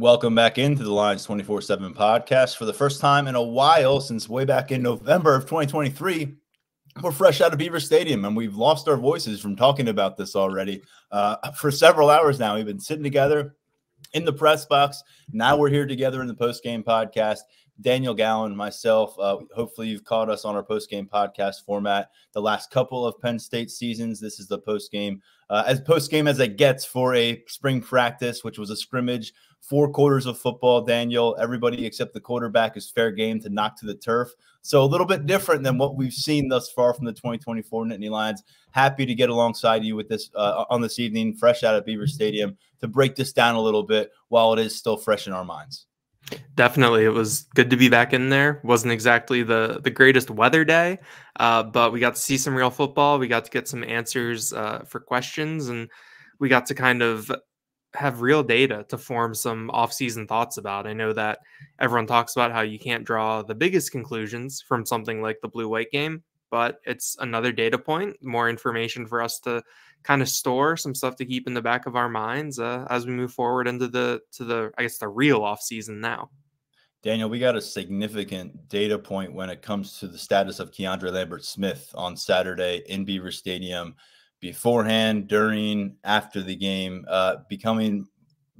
Welcome back into the Lions 24 7 podcast. For the first time in a while, since way back in November of 2023, we're fresh out of Beaver Stadium and we've lost our voices from talking about this already. Uh, for several hours now, we've been sitting together in the press box. Now we're here together in the post game podcast. Daniel Gallen, myself. Uh, hopefully, you've caught us on our post game podcast format the last couple of Penn State seasons. This is the post game, uh, as post game as it gets for a spring practice, which was a scrimmage, four quarters of football. Daniel, everybody except the quarterback is fair game to knock to the turf. So a little bit different than what we've seen thus far from the 2024 Nittany Lions. Happy to get alongside you with this uh, on this evening, fresh out of Beaver Stadium, to break this down a little bit while it is still fresh in our minds. Definitely, it was good to be back in there. wasn't exactly the the greatest weather day, uh, but we got to see some real football. We got to get some answers uh, for questions, and we got to kind of have real data to form some off-season thoughts about. I know that everyone talks about how you can't draw the biggest conclusions from something like the blue-white game, but it's another data point, more information for us to kind of store some stuff to keep in the back of our minds uh, as we move forward into the to the I guess the real off season now. Daniel, we got a significant data point when it comes to the status of Keandre Lambert Smith on Saturday in Beaver Stadium, beforehand, during, after the game, uh, becoming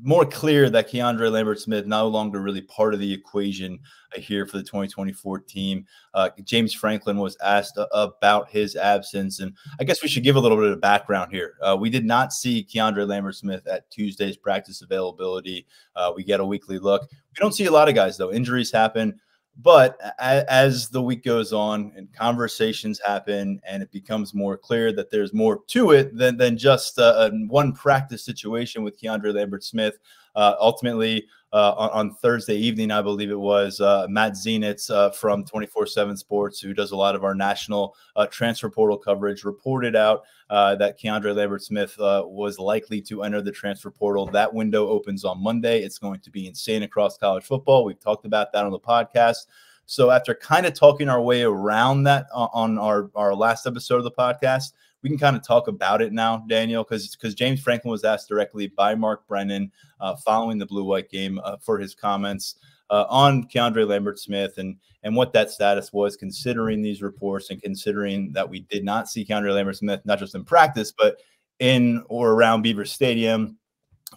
more clear that Keandre Lambert Smith no longer really part of the equation uh, here for the 2024 team. Uh, James Franklin was asked uh, about his absence, and I guess we should give a little bit of background here. Uh, we did not see Keandre Lambert Smith at Tuesday's practice availability. Uh, we get a weekly look. We don't see a lot of guys though. Injuries happen. But as the week goes on and conversations happen, and it becomes more clear that there's more to it than, than just a, a one practice situation with Keandre Lambert Smith, uh, ultimately, uh, on, on, Thursday evening, I believe it was uh, Matt Zenitz uh, from 24 7 Sports, who does a lot of our national uh, transfer portal coverage, reported out uh, that Keandre Lambert Smith was likely to enter the transfer portal. That window opens on Monday. It's going to be insane across college football. We've talked about that on the podcast. So, after kind of talking our way around that on our, our last episode of the podcast, we can kind of talk about it now, Daniel, because because James Franklin was asked directly by Mark Brennan uh, following the blue white game uh, for his comments uh, on Keandre Lambert Smith and and what that status was, considering these reports and considering that we did not see Keandre Lambert Smith not just in practice but in or around Beaver Stadium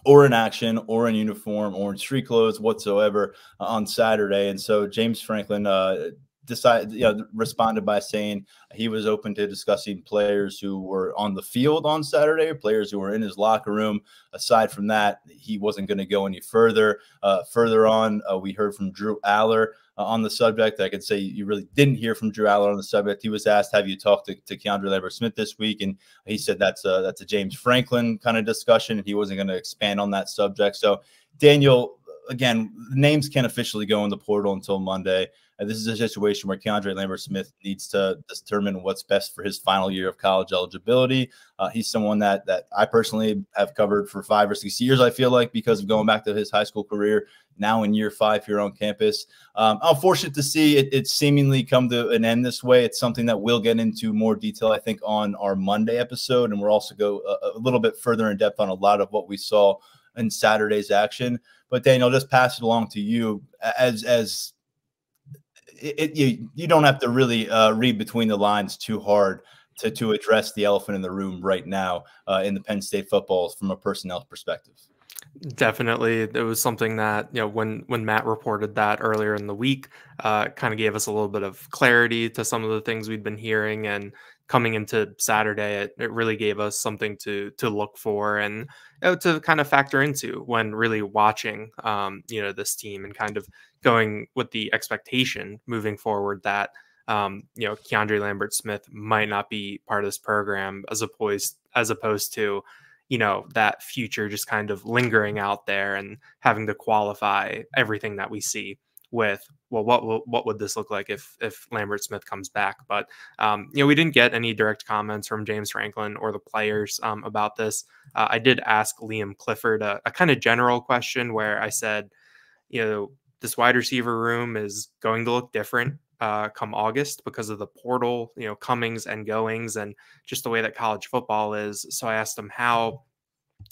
or in action or in uniform or in street clothes whatsoever uh, on Saturday. And so James Franklin uh, decided, you know, responded by saying he was open to discussing players who were on the field on Saturday, players who were in his locker room. Aside from that, he wasn't going to go any further. Uh, further on, uh, we heard from Drew Allar uh, on the subject. I could say you really didn't hear from Drew Allar on the subject. He was asked, "Have you talked to, to Keandre Lambert Smith this week?" And he said that's a that's a James Franklin kind of discussion, and he wasn't going to expand on that subject. So, Daniel, again, names can't officially go in the portal until Monday. And this is a situation where Keandre Lambert Smith needs to determine what's best for his final year of college eligibility. Uh, he's someone that that I personally have covered for five or six years. I feel like because of going back to his high school career, now in year five here on campus. Um, I'm fortunate to see it, it seemingly come to an end this way. It's something that we'll get into more detail, I think, on our Monday episode, and we'll also go a, a little bit further in depth on a lot of what we saw in Saturday's action. But Daniel, just pass it along to you as as it, you you don't have to really uh, read between the lines too hard to to address the elephant in the room right now uh, in the Penn State football from a personnel perspective. Definitely, it was something that you know when when Matt reported that earlier in the week, uh, kind of gave us a little bit of clarity to some of the things we'd been hearing, and coming into Saturday, it, it really gave us something to to look for and you know, to kind of factor into when really watching, um, you know, this team and kind of going with the expectation moving forward that um, you know Keandre Lambert Smith might not be part of this program as opposed as opposed to you know that future just kind of lingering out there and having to qualify everything that we see with well what what would this look like if if Lambert Smith comes back? But um, you know we didn't get any direct comments from James Franklin or the players um, about this. Uh, I did ask Liam Clifford a, a kind of general question where I said you know this wide receiver room is going to look different uh, come August because of the portal, you know, comings and goings, and just the way that college football is. So I asked him how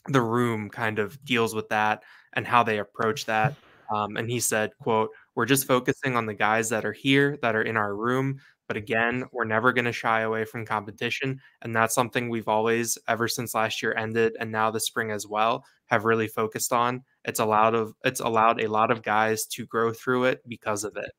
the room kind of deals with that and how they approach that. Um, and he said, "quote We're just focusing on the guys that are here, that are in our room. But again, we're never going to shy away from competition, and that's something we've always, ever since last year ended, and now the spring as well, have really focused on. It's allowed of it's allowed a lot of guys to grow through it because of it."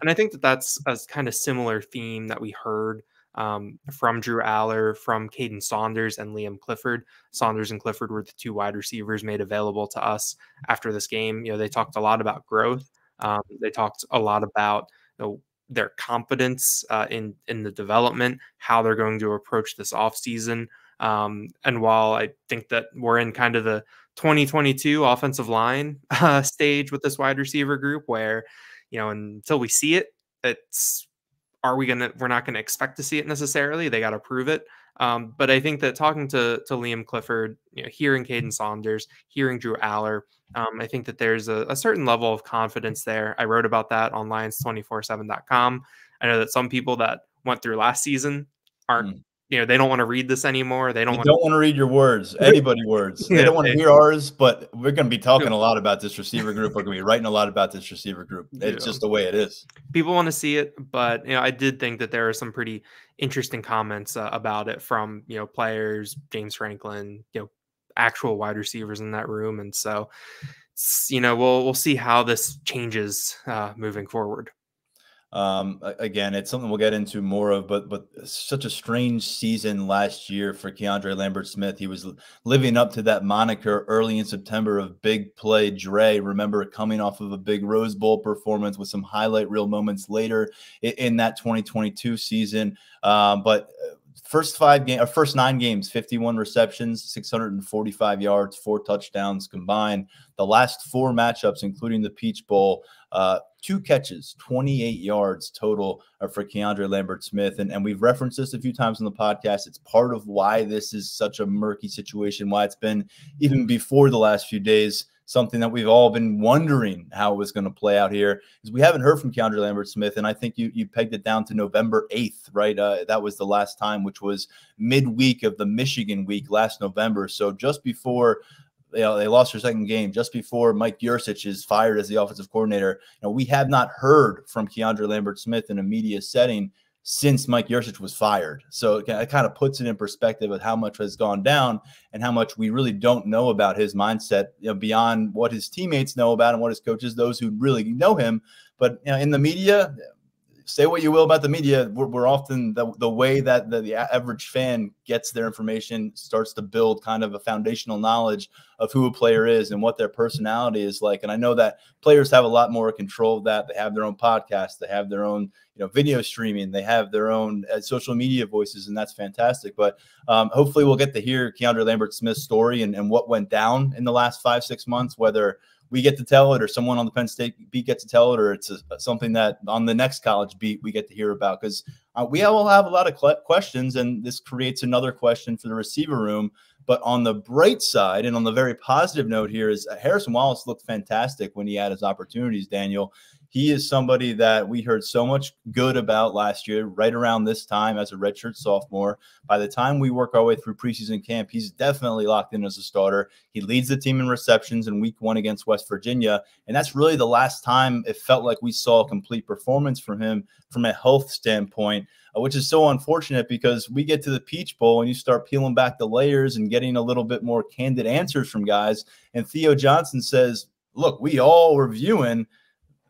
And I think that that's a kind of similar theme that we heard um, from Drew Allar, from Kaden Saunders, and Liam Clifford. Saunders and Clifford were the two wide receivers made available to us after this game. You know, they talked a lot about growth. Um, they talked a lot about you know, their confidence uh, in in the development, how they're going to approach this offseason. Um, and while I think that we're in kind of the 2022 offensive line uh, stage with this wide receiver group, where you know until we see it, it's are we gonna we're not gonna expect to see it necessarily. They got to prove it. Um, but I think that talking to to Liam Clifford, you know, hearing Kaden Saunders, hearing Drew Allar, um, I think that there's a, a, certain level of confidence there. I wrote about that on Lions247.com. I know that some people that went through last season aren't mm you know they don't want to read this anymore. They don't. They don't want to read your words, anybody words. They don't want to hear ours. But we're going to be talking a lot about this receiver group. We're going to be writing a lot about this receiver group. It's yeah. just the way it is. People want to see it, but you know I did think that there are some pretty interesting comments uh, about it from you know players, James Franklin, you know actual wide receivers in that room, and so you know we'll we'll see how this changes uh, moving forward. Um, again, it's something we'll get into more of, but but such a strange season last year for Keandre Lambert Smith. He was living up to that moniker early in September of Big Play Dre. Remember coming off of a big Rose Bowl performance with some highlight reel moments later in, in that 2022 season. Um, but uh, first five game, or first nine games, 51 receptions, 645 yards, four touchdowns combined. The last four matchups, including the Peach Bowl, uh, two catches, 28 yards total uh, for Keandre Lambert Smith. And, and we've referenced this a few times on the podcast. It's part of why this is such a murky situation, why it's been even before the last few days something that we've all been wondering how it was going to play out here is we haven't heard from Keandre Lambert Smith, and I think you you pegged it down to November eighth, right? Uh, that was the last time, which was midweek of the Michigan week last November. So just before know, they lost their second game just before Mike Yurcich is fired as the offensive coordinator. You know, we have not heard from Keandre Lambert Smith in a media setting since Mike Yurcich was fired. So it, it kind of puts it in perspective of how much has gone down and how much we really don't know about his mindset you know, beyond what his teammates know about and what his coaches, those who really know him. But you know, in the media, say what you will about the media, we're, we're often the, the way that the, the, average fan gets their information starts to build kind of a foundational knowledge of who a player is and what their personality is like. And I know that players have a lot more control of that. They have their own podcast, they have their own you know video streaming, they have their own uh, social media voices, and that's fantastic. But um, hopefully, we'll get to hear Keandre Lambert Smith's story and, and what went down in the last five six months, whether we get to tell it, or someone on the Penn State beat gets to tell it, or it's a, something that on the next college beat we get to hear about. Because uh, we all have a lot of questions, and this creates another question for the receiver room. But on the bright side, and on the very positive note here, is uh, Harrison Wallace looked fantastic when he had his opportunities. Daniel, he is somebody that we heard so much good about last year, right around this time as a redshirt sophomore. By the time we work our way through preseason camp, he's definitely locked in as a starter. He leads the team in receptions in week one against West Virginia. And that's really the last time it felt like we saw a complete performance from him from a health standpoint, uh, which is so unfortunate because we get to the Peach Bowl and you start peeling back the layers and getting a little bit more candid answers from guys. And Theo Johnson says, Look, we all were viewing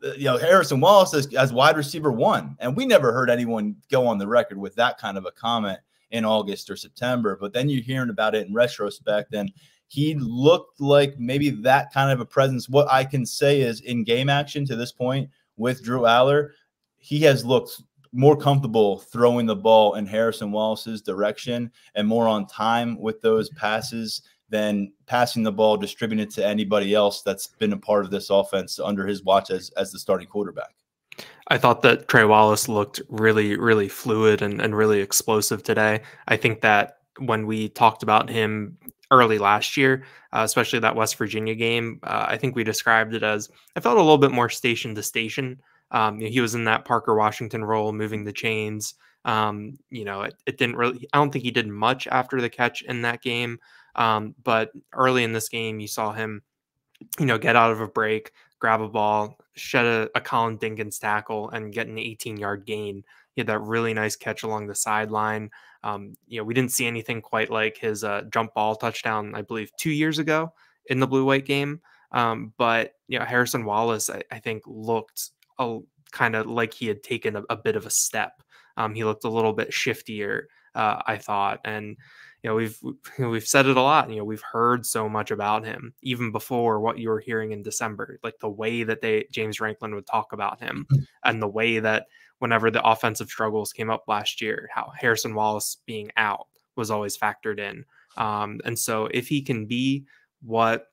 Uh, you know Harrison Wallace as, as wide receiver one, and we never heard anyone go on the record with that kind of a comment in August or September. But then you're hearing about it in retrospect, and he looked like maybe that kind of a presence. What I can say is in game action to this point with Drew Allar, he has looked more comfortable throwing the ball in Harrison Wallace's direction and more on time with those passes than passing the ball, distributing it to anybody else that's been a part of this offense under his watch as as the starting quarterback. I thought that Trey Wallace looked really, really fluid and, and really explosive today. I think that when we talked about him early last year, uh, especially that West Virginia game, uh, I think we described it as I felt a little bit more station to station. Um, he was in that Parker Washington role, moving the chains. Um, you know, it, it, didn't really, I don't think he did much after the catch in that game. Um, but early in this game, you saw him you know, get out of a break, grab a ball, shed a, a Khalil Dinkins tackle, and get an 18 yard gain. He had that really nice catch along the sideline. Um, you know, we didn't see anything quite like his uh, jump ball touchdown, I believe, two years ago in the blue white game. Um, but you know, Harrison Wallace, I, I think, looked a, kind of like he had taken a, a bit of a step. Um, he looked a little bit shiftier, uh, I thought, and you know we've we've said it a lot. You know we've heard so much about him even before what you were hearing in December, like the way that they James Franklin would talk about him, mm-hmm. and the way that whenever the offensive struggles came up last year, how Harrison Wallace being out was always factored in. Um, and so if he can be what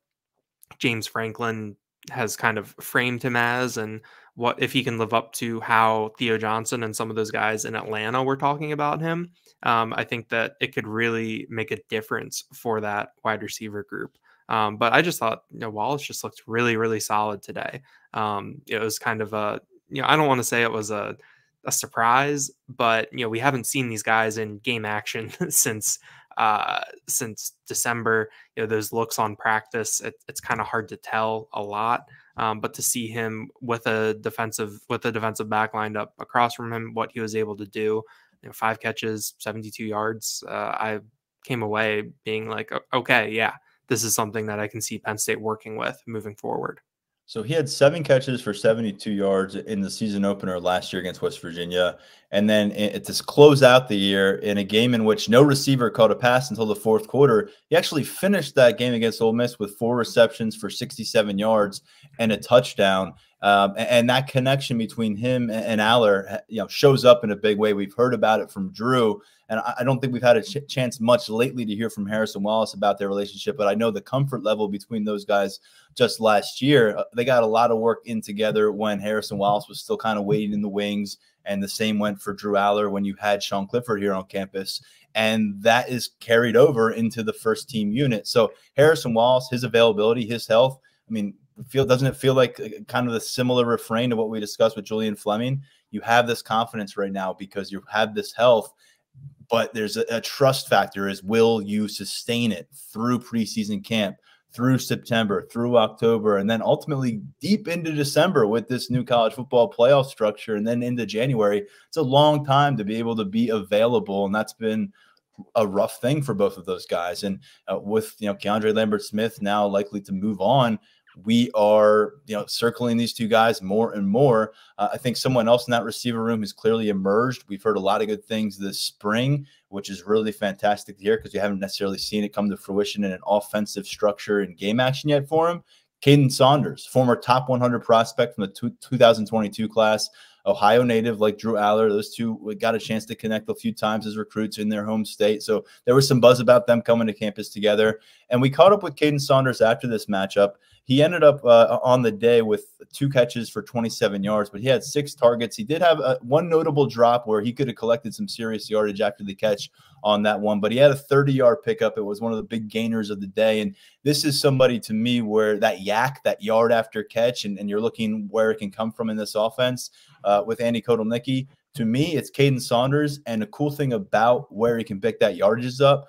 James Franklin has kind of framed him as and what if he can live up to how Theo Johnson and some of those guys in Atlanta were talking about him, um, I think that it could really make a difference for that wide receiver group. Um, but I just thought you know Wallace just looked really really solid today. Um, it was kind of a you know I don't want to say it was a a surprise, but you know we haven't seen these guys in game action since uh, since December. You know, those looks on practice, it, it's kind of hard to tell a lot. Um, but to see him with a defensive with a defensive back lined up across from him, what he was able to do, you know, five catches, 72 yards, uh, I came away being like, okay, yeah, this is something that I can see Penn State working with moving forward. So he had seven catches for 72 yards in the season opener last year against West Virginia. And then it, to close out the year in a game in which no receiver caught a pass until the fourth quarter, he actually finished that game against Ole Miss with four receptions for 67 yards and a touchdown. Um, and, that connection between him and, Allar, you know, shows up in a big way. We've heard about it from Drew, and I, I don't think we've had a ch- chance much lately to hear from Harrison Wallace about their relationship. But I know the comfort level between those guys just last year, uh, they got a lot of work in together when Harrison Wallace was still kind of waiting in the wings, and the same went for Drew Allar when you had Sean Clifford here on campus. And that is carried over into the first team unit. So Harrison Wallace, his availability, his health. I mean, feel doesn't it feel like uh, kind of the similar refrain to what we discussed with Julian Fleming? You have this confidence right now because you have this health, but there's a, a trust factor: is will you sustain it through preseason camp, through September, through October, and then ultimately deep into December with this new college football playoff structure, and then into January. It's a long time to be able to be available, and that's been a rough thing for both of those guys. And uh, with you know Keandre Lambert Smith now likely to move on, we are, you know, circling these two guys more and more. Uh, I think someone else in that receiver room has clearly emerged. We've heard a lot of good things this spring, which is really fantastic to hear because you haven't necessarily seen it come to fruition in an offensive structure and game action yet for him. Kaden Saunders, former top 100 prospect from the 2022 class, Ohio native like Drew Allar. Those two got a chance to connect a few times as recruits in their home state. So there was some buzz about them coming to campus together. And we caught up with Kaden Saunders after this matchup. He ended up uh, on the day with two catches for 27 yards, but he had six targets. He did have a, uh, one notable drop where he could have collected some serious yardage after the catch on that one, but he had a 30 yard pickup. It was one of the big gainers of the day. And this is somebody to me where that yak, that yard after catch, and, and you're looking where it can come from in this offense uh, with Andy Kotelnicki. To me, it's Kaden Saunders. And the cool thing about where he can pick that yardage up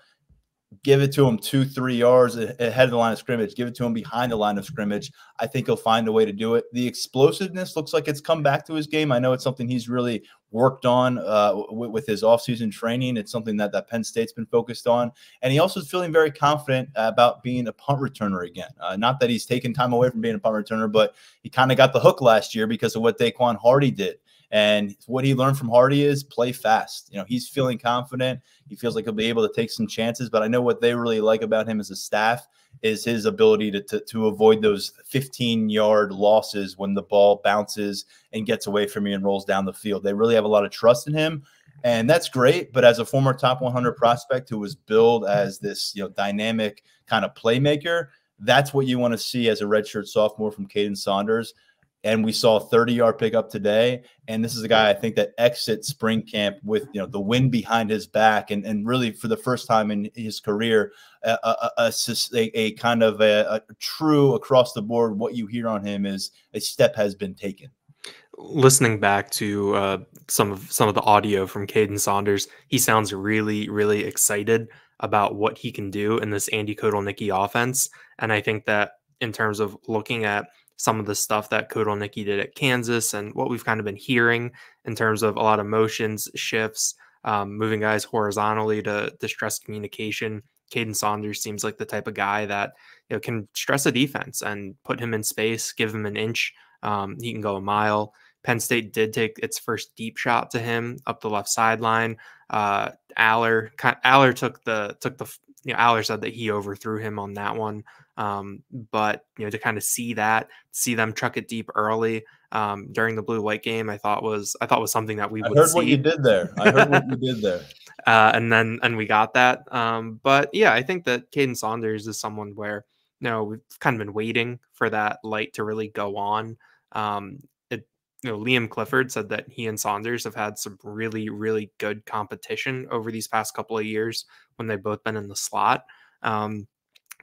give it to him two, three yards ahead of the line of scrimmage, give it to him behind the line of scrimmage. I think he'll find a way to do it. The explosiveness looks like it's come back to his game. I know it's something he's really worked on uh, with, with, his offseason training. It's something that, that Penn State's been focused on. And he also is feeling very confident about being a punt returner again. Uh, not that he's taken time away from being a punt returner, but he kind of got the hook last year because of what Daquan Hardy did. And what he learned from Hardy is play fast. You know, he's feeling confident. He feels like he'll be able to take some chances. But I know what they really like about him as a staff is his ability to, to, to avoid those 15 yard losses when the ball bounces and gets away from you and rolls down the field. They really have a lot of trust in him. And that's great. But as a former top 100 prospect who was billed as this, you know, dynamic kind of playmaker, that's what you want to see as a redshirt sophomore from Kaden Saunders and we saw a 30 yard pickup today. And this is a guy I think that exits spring camp with you know the wind behind his back, and, and really for the first time in his career, a, a, a, a kind of a, true across the board. What you hear on him is a step has been taken. Listening back to uh, some of some of the audio from Kaden Saunders, he sounds really really excited about what he can do in this Andy Kotelnicki offense, and I think that in terms of looking at some of the stuff that Kotelnicki did at Kansas and what we've kind of been hearing in terms of a lot of motions, shifts, um, moving guys horizontally to, to stress communication. Kaden Saunders seems like the type of guy that you know can stress a defense and put him in space, give him an inch. Um, he can go a mile. Penn State did take its first deep shot to him up the left sideline. Uh, Allar, Allar took the took the you know Allar said that he overthrew him on that one. Um, but you know to kind of see that, see them truck it deep early um, during the blue white game, I thought was I thought was something that we I would heard see. what you did there. I heard what you did there. Uh, and then and we got that. Um, but yeah, I think that Kaden Saunders is someone where you know we've kind of been waiting for that light to really go on. Um, it, you know, Liam Clifford said that he and Saunders have had some really really good competition over these past couple of years when they've both been in the slot. Um,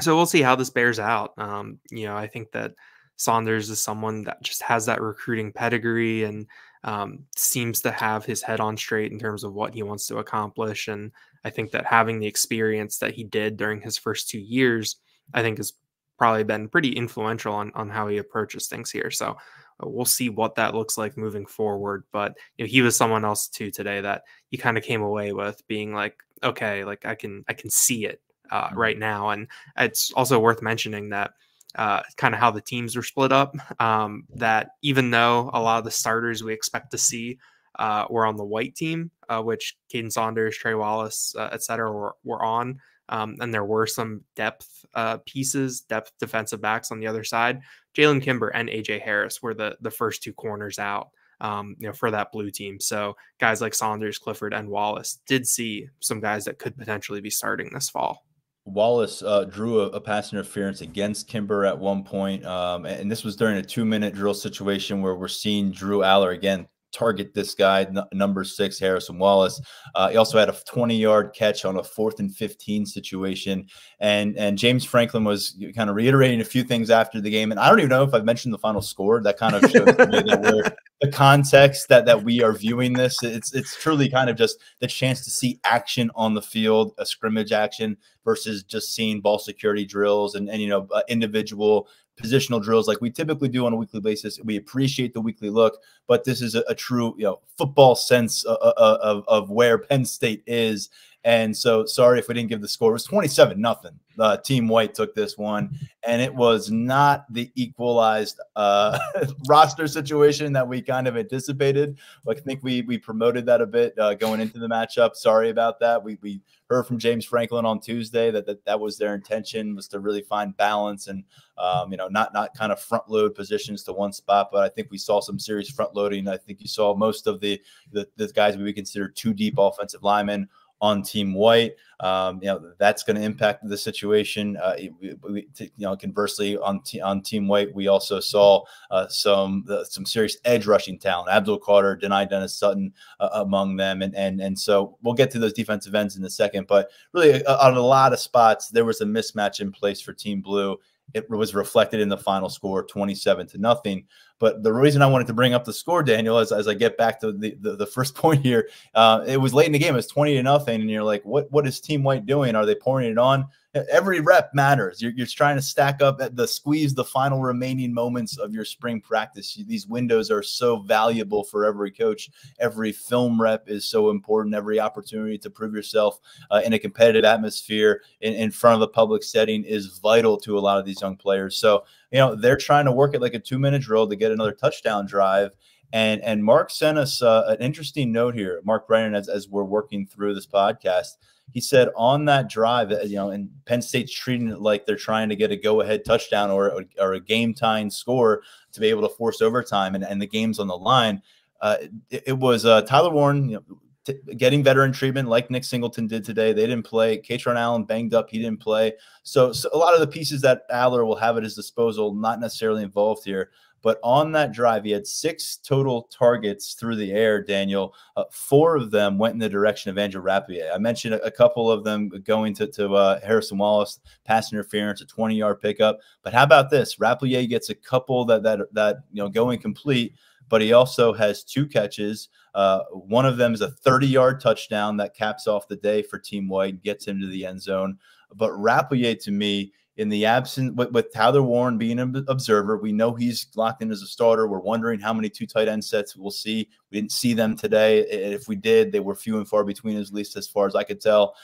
so we'll see how this bears out. Um, you know, I think that Saunders is someone that just has that recruiting pedigree and um, seems to have his head on straight in terms of what he wants to accomplish. And I think that having the experience that he did during his first two years, I think has probably been pretty influential on, on how he approaches things here. So uh, we'll see what that looks like moving forward. But you know, he was someone else too today that he kind of came away with being like, okay, like I can I can see it uh, mm-hmm. right now. And it's also worth mentioning that uh, kind of how the teams were split up. Um, that even though a lot of the starters we expect to see uh, were on the white team, uh, which Kaden Saunders, Trey Wallace, uh, et cetera, were, were on, um, and there were some depth uh, pieces, depth defensive backs on the other side. Jalen Kimber and AJ Harris were the the first two corners out. Um, you know, for that blue team. So guys like Saunders, Clifford, and Wallace did see some guys that could potentially be starting this fall. Wallace uh, drew a, a, pass interference against Kimber at one point, um, and this was during a two-minute drill situation where we're seeing Drew Allar again target this guy, number six, Harrison Wallace. Uh, he also had a 20 yard catch on a fourth and 15 situation. And and James Franklin was kind of reiterating a few things after the game. And I don't even know if I've mentioned the final score. That kind of shows that the context that, that we are viewing this. It's, it's truly kind of just the chance to see action on the field, a scrimmage action versus just seeing ball security drills and, and you know, individual positional drills like we typically do on a weekly basis. We appreciate the weekly look, but this is a, a true you know football sense of, uh, uh, of, of where Penn State is. And so sorry if we didn't give the score. It was 27 nothing. Uh, Team White took this one, and it was not the equalized uh, roster situation that we kind of anticipated. I think we we promoted that a bit uh, going into the matchup. Sorry about that. We we heard from James Franklin on Tuesday that that, that was their intention was to really find balance and um, you know not not kind of front load positions to one spot. But I think we saw some serious front loading. I think you saw most of the the, the guys we would consider two deep offensive linemen on Team White. Um, you know that's going to impact the situation. Uh, we, we, you know, conversely on on Team White, we also saw uh, some uh, some serious edge rushing talent. Abdul Carter, Dani Dennis Sutton uh, among them, and and and so we'll get to those defensive ends in a second. But really, uh, on a lot of spots, there was a mismatch in place for Team Blue. It was reflected in the final score, twenty-seven to nothing. But the reason I wanted to bring up the score, Daniel, as, as I get back to the, the, the first point here, uh, it was late in the game. It was 20 to nothing. And you're like, what, what is Team White doing? Are they pouring it on? Every rep matters. You're, you're trying to stack up at the squeeze the final remaining moments of your spring practice. These windows are so valuable for every coach. Every film rep is so important. Every opportunity to prove yourself uh, in a competitive atmosphere in, in front of a public setting is vital to a lot of these young players. So, you know, they're trying to work it like a two minute drill to get another touchdown drive. And and Mark sent us uh, an interesting note here, Mark Brennan, as, as we're working through this podcast he said on that drive, uh, you know, and Penn State's treating it like they're trying to get a go ahead touchdown or, or a game time score to be able to force overtime and, and the game's on the line. Uh, it, it, was uh, Tyler Warren, you know, getting veteran treatment like Nick Singleton did today. They didn't play. Kaytron Allen banged up. He didn't play. So, so a lot of the pieces that Allar will have at his disposal, not necessarily involved here. But on that drive, he had six total targets through the air, Daniel. Uh, four of them went in the direction of Andrew Rappleyea. I mentioned a, a couple of them going to, to uh, Harrison Wallace, pass interference, a 20 yard pickup. But how about this? Rappleyea gets a couple that, that, that, you know, going complete but he also has two catches. Uh, one of them is a 30 yard touchdown that caps off the day for Team White, gets him to the end zone. But Rappleyea, to me, in the absence with, with Tyler Warren being an observer, we know he's locked in as a starter. We're wondering how many two tight end sets we'll see. We didn't see them today. If we did, they were few and far between, at least as far as I could tell.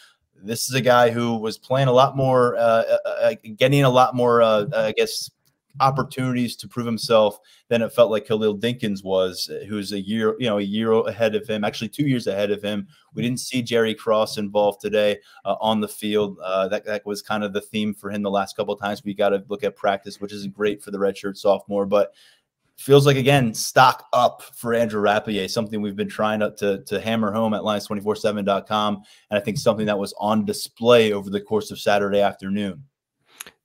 This is a guy who was playing a lot more, uh, uh, uh getting a lot more, uh, I guess, opportunities to prove himself than it felt like Khalil Dinkins was, uh, who's a year, you know, a year ahead of him, actually two years ahead of him. We didn't see Jerry Cross involved today uh, on the field. Uh, that, that was kind of the theme for him the last couple of times. We got to look at practice, which is great for the redshirt sophomore, but feels like again stock up for Andrew Rappleyea, something we've been trying to, to, to hammer home at lions247.com. And I think something that was on display over the course of Saturday afternoon.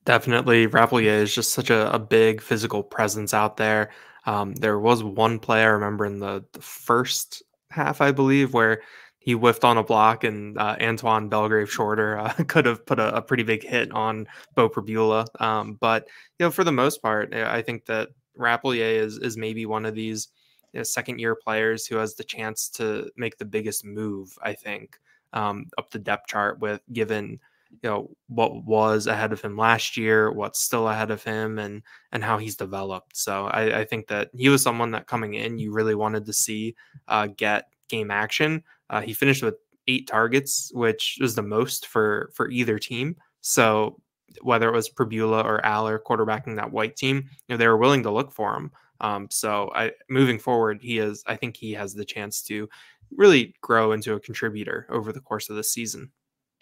Definitely, Rappleyea is just such a, a big physical presence out there. Um, there was one play I remember in the, the, first half, I believe, where he whiffed on a block, and uh, Antoine Belgrave Shorter uh, could have put a, a, pretty big hit on Beau Pribula. Um, but you know, for the most part, I think that Rappleyea is is maybe one of these you know, second year players who has the chance to make the biggest move. I think um, up the depth chart with given you know what was ahead of him last year, what's still ahead of him, and and how he's developed. So I, I think that he was someone that coming in you really wanted to see uh, get game action. Uh, he finished with eight targets, which was the most for for either team. So whether it was Pribula or Allar quarterbacking that white team, you know they were willing to look for him. Um, so I moving forward, he is. I think he has the chance to really grow into a contributor over the course of the season.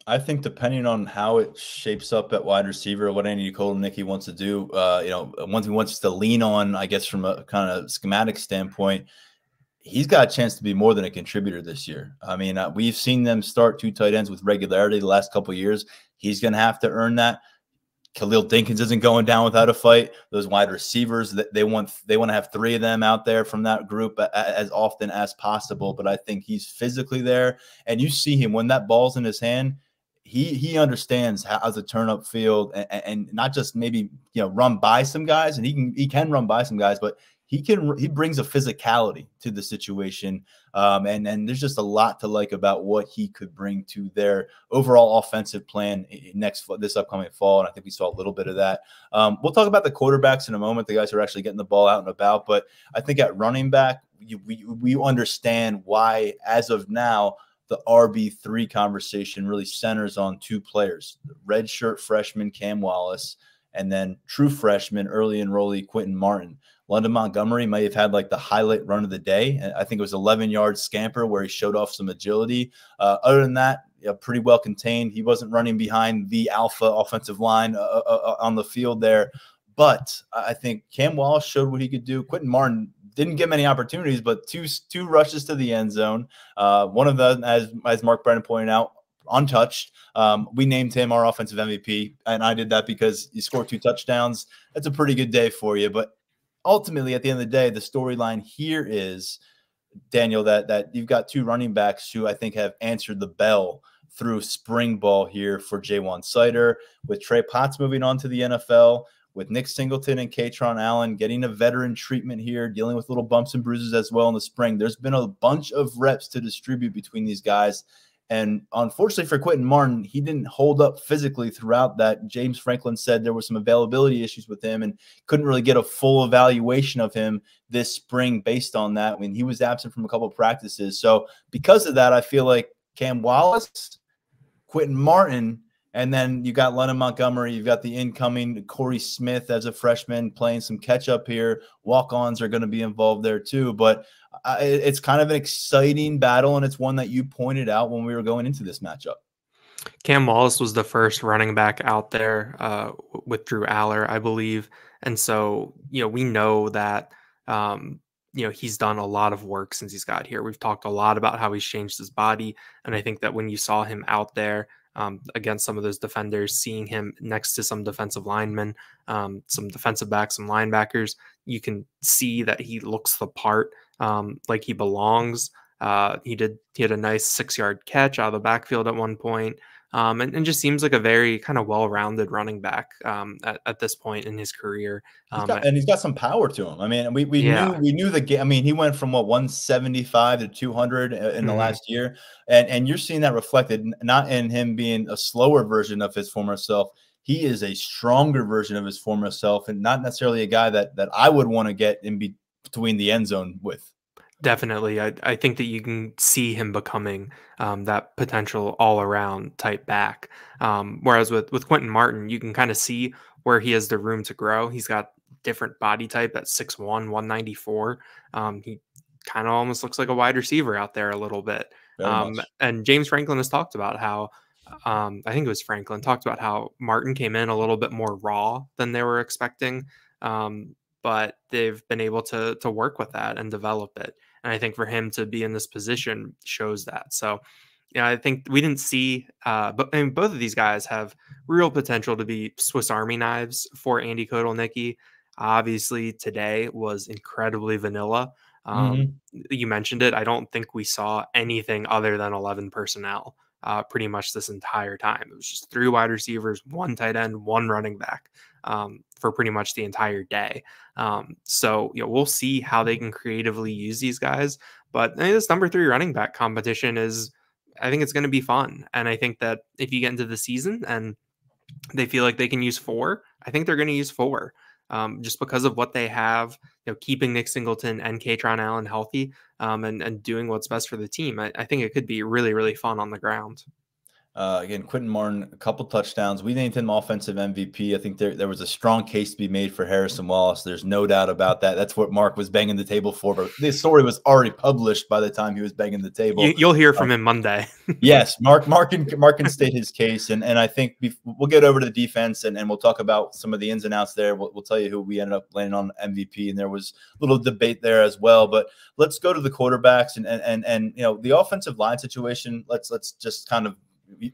I think depending on how it shapes up at wide receiver, what Andy Nicky wants to do, uh, you know, thing he wants to lean on, I guess, from a kind of schematic standpoint, he's got a chance to be more than a contributor this year. I mean, uh, we've seen them start two tight ends with regularity the last couple years. He's going to have to earn that. Khalil Dinkins isn't going down without a fight. Those wide receivers, that they want they want to have three of them out there from that group as often as possible. But I think he's physically there, and you see him when that ball's in his hand he he understands how to turn up field and, and, not just maybe you know run by some guys and he can he can run by some guys but he can he brings a physicality to the situation um, and and there's just a lot to like about what he could bring to their overall offensive plan next this upcoming fall and I think we saw a little bit of that. Um, we'll talk about the quarterbacks in a moment the guys who are actually getting the ball out and about but I think at running back you, we we understand why as of now the RB3 conversation really centers on two players redshirt freshman Cam Wallace, and then true freshman early enrollee Quinton Martin. London Montgomery may have had like the highlight run of the day. I think it was 11 yard scamper where he showed off some agility. Uh, other than that, pretty well contained. He wasn't running behind the alpha offensive line uh, uh, uh on the field there. But I think Cam Wallace showed what he could do. Quinton Martin didn't get many opportunities, but two two rushes to the end zone. Uh, one of them, as as Mark Brennan pointed out, untouched. Um, we named him our offensive MVP, and I did that because he scored two touchdowns. That's a pretty good day for you. But ultimately, at the end of the day, the storyline here is Daniel that that you've got two running backs who I think have answered the bell through spring ball here for Ja'Juan Seider with Trey Potts moving on to the NFL, with Nick Singleton and Kaytron Allen getting a veteran treatment here, dealing with little bumps and bruises as well in the spring. There's been a bunch of reps to distribute between these guys. And unfortunately for Quinton Martin, he didn't hold up physically throughout that. James Franklin said there were some availability issues with him and couldn't really get a full evaluation of him this spring based on that when he was absent from a couple of practices. So, because of that, I feel like Cam Wallace, Quinton Martin, and then you got London Montgomery. You've got the incoming Corey Smith as a freshman playing some catch up here. Walk ons are going to be involved there too. But uh, it's kind of an exciting battle, and it's one that you pointed out when we were going into this matchup. Cam Wallace was the first running back out there uh, with Drew Allar, I believe. And so, you know, we know that, um, you know, he's done a lot of work since he's got here. We've talked a lot about how he's changed his body. And I think that when you saw him out there, um, against some of those defenders, seeing him next to some defensive linemen, um, some defensive backs, some linebackers, you can see that he looks the part, um, like he belongs. Uh, he did he had a nice six yard catch out of the backfield at one point um, and, and, just seems like a very kind of well-rounded running back um, at, at, this point in his career. Um, he's got, and he's got some power to him. I mean, we, we yeah. knew we knew the game. I mean, he went from what 175 to 200 in mm-hmm. the last year, and and you're seeing that reflected not in him being a slower version of his former self. he is a stronger version of his former self, and not necessarily a guy that that I would want to get in be- between the end zone with. Definitely, I, I think that you can see him becoming um, that potential all around type back. Um, whereas with with Quinton Martin, you can kind of see where he has the room to grow. He's got different body type at 6'1", 194. Um, he kind of almost looks like a wide receiver out there a little bit. Um, and James Franklin has talked about how, um, I think it was Franklin talked about how Martin came in a little bit more raw than they were expecting. Um, but they've been able to to work with that and develop it. And I think for him to be in this position shows that. So, yeah, I think we didn't see, uh, but I mean, both of these guys have real potential to be Swiss Army knives for Andy Kotelnicki. Obviously, today was incredibly vanilla. Um, mm-hmm. You mentioned it. I don't think we saw anything other than 11 personnel uh, pretty much this entire time. It was just three wide receivers, one tight end, one running back um, for pretty much the entire day. Um, so, you know, we'll see how they can creatively use these guys. But I this number three running back competition is, I think it's going to be fun. And I think that if you get into the season and they feel like they can use four, I think they're going to use four um, just because of what they have, you know, keeping Nick Singleton and Kaytron Allen healthy um, and, and doing what's best for the team. I, I think it could be really, really fun on the ground. Uh, again, Quinton Martin, a couple touchdowns. We named him offensive MVP. I think there, there was a strong case to be made for Harrison Wallace. There's no doubt about that. That's what Mark was banging the table for. But the story was already published by the time he was banging the table. You, will hear from uh, him Monday. yes, Mark, Mark, can, Mark can state his case, and and I think we'll get over to the defense and, and we'll talk about some of the ins and outs there. We'll, we'll tell you who we ended up landing on MVP, and there was a little debate there as well. But let's go to the quarterbacks and and and, and you know the offensive line situation. Let's let's just kind of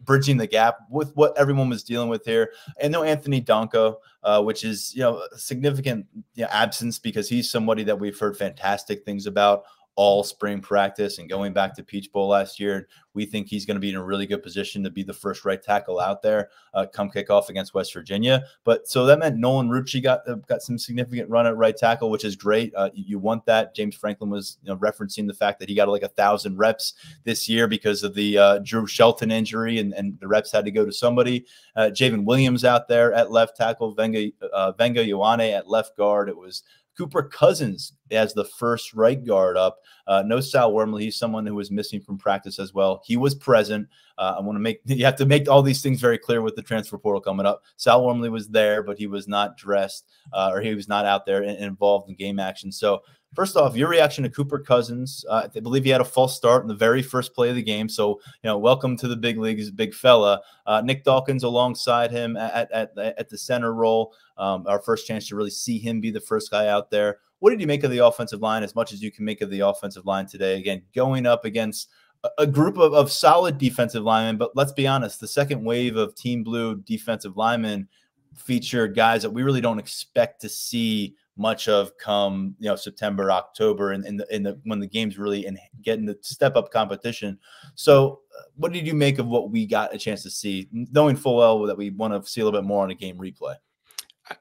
bridging the gap with what everyone was dealing with here. And no Anthony Donkoh, uh, which is you know a significant you know, absence because he's somebody that we've heard fantastic things about all spring practice and going back to Peach Bowl last year. We think he's going to be in a really good position to be the first right tackle out there uh, come kickoff against West Virginia. But so that meant Nolan Rucci got uh, got some significant run at right tackle, which is great. Uh, you want that. James Franklin was you know, referencing the fact that he got like a thousand reps this year because of the uh, Drew Shelton injury, and, and the reps had to go to somebody. Uh, J'ven Williams out there at left tackle, Vega uh, Vega Ioane at left guard. It was Cooper Cousins as the first right guard up. Uh, no Sal Wormley. He's someone who was missing from practice as well. He was present. Uh, I want to make you have to make all these things very clear with the transfer portal coming up. Sal Wormley was there, but he was not dressed uh, or he was not out there and involved in game action. So First off, your reaction to Cooper Cousins. Uh, I believe he had a false start in the very first play of the game. So, you know, welcome to the big leagues, big fella. Uh, Nick Dawkins alongside him at, at, at the center role. Um, our first chance to really see him be the first guy out there. What did you make of the offensive line as much as you can make of the offensive line today? Again, going up against a group of, of solid defensive linemen, but let's be honest, the second wave of Team Blue defensive linemen featured guys that we really don't expect to see much of come you know September, October, and in, in, the in the when the games really and getting the step up competition. So, uh, what did you make of what we got a chance to see, knowing full well that we want to see a little bit more on a game replay?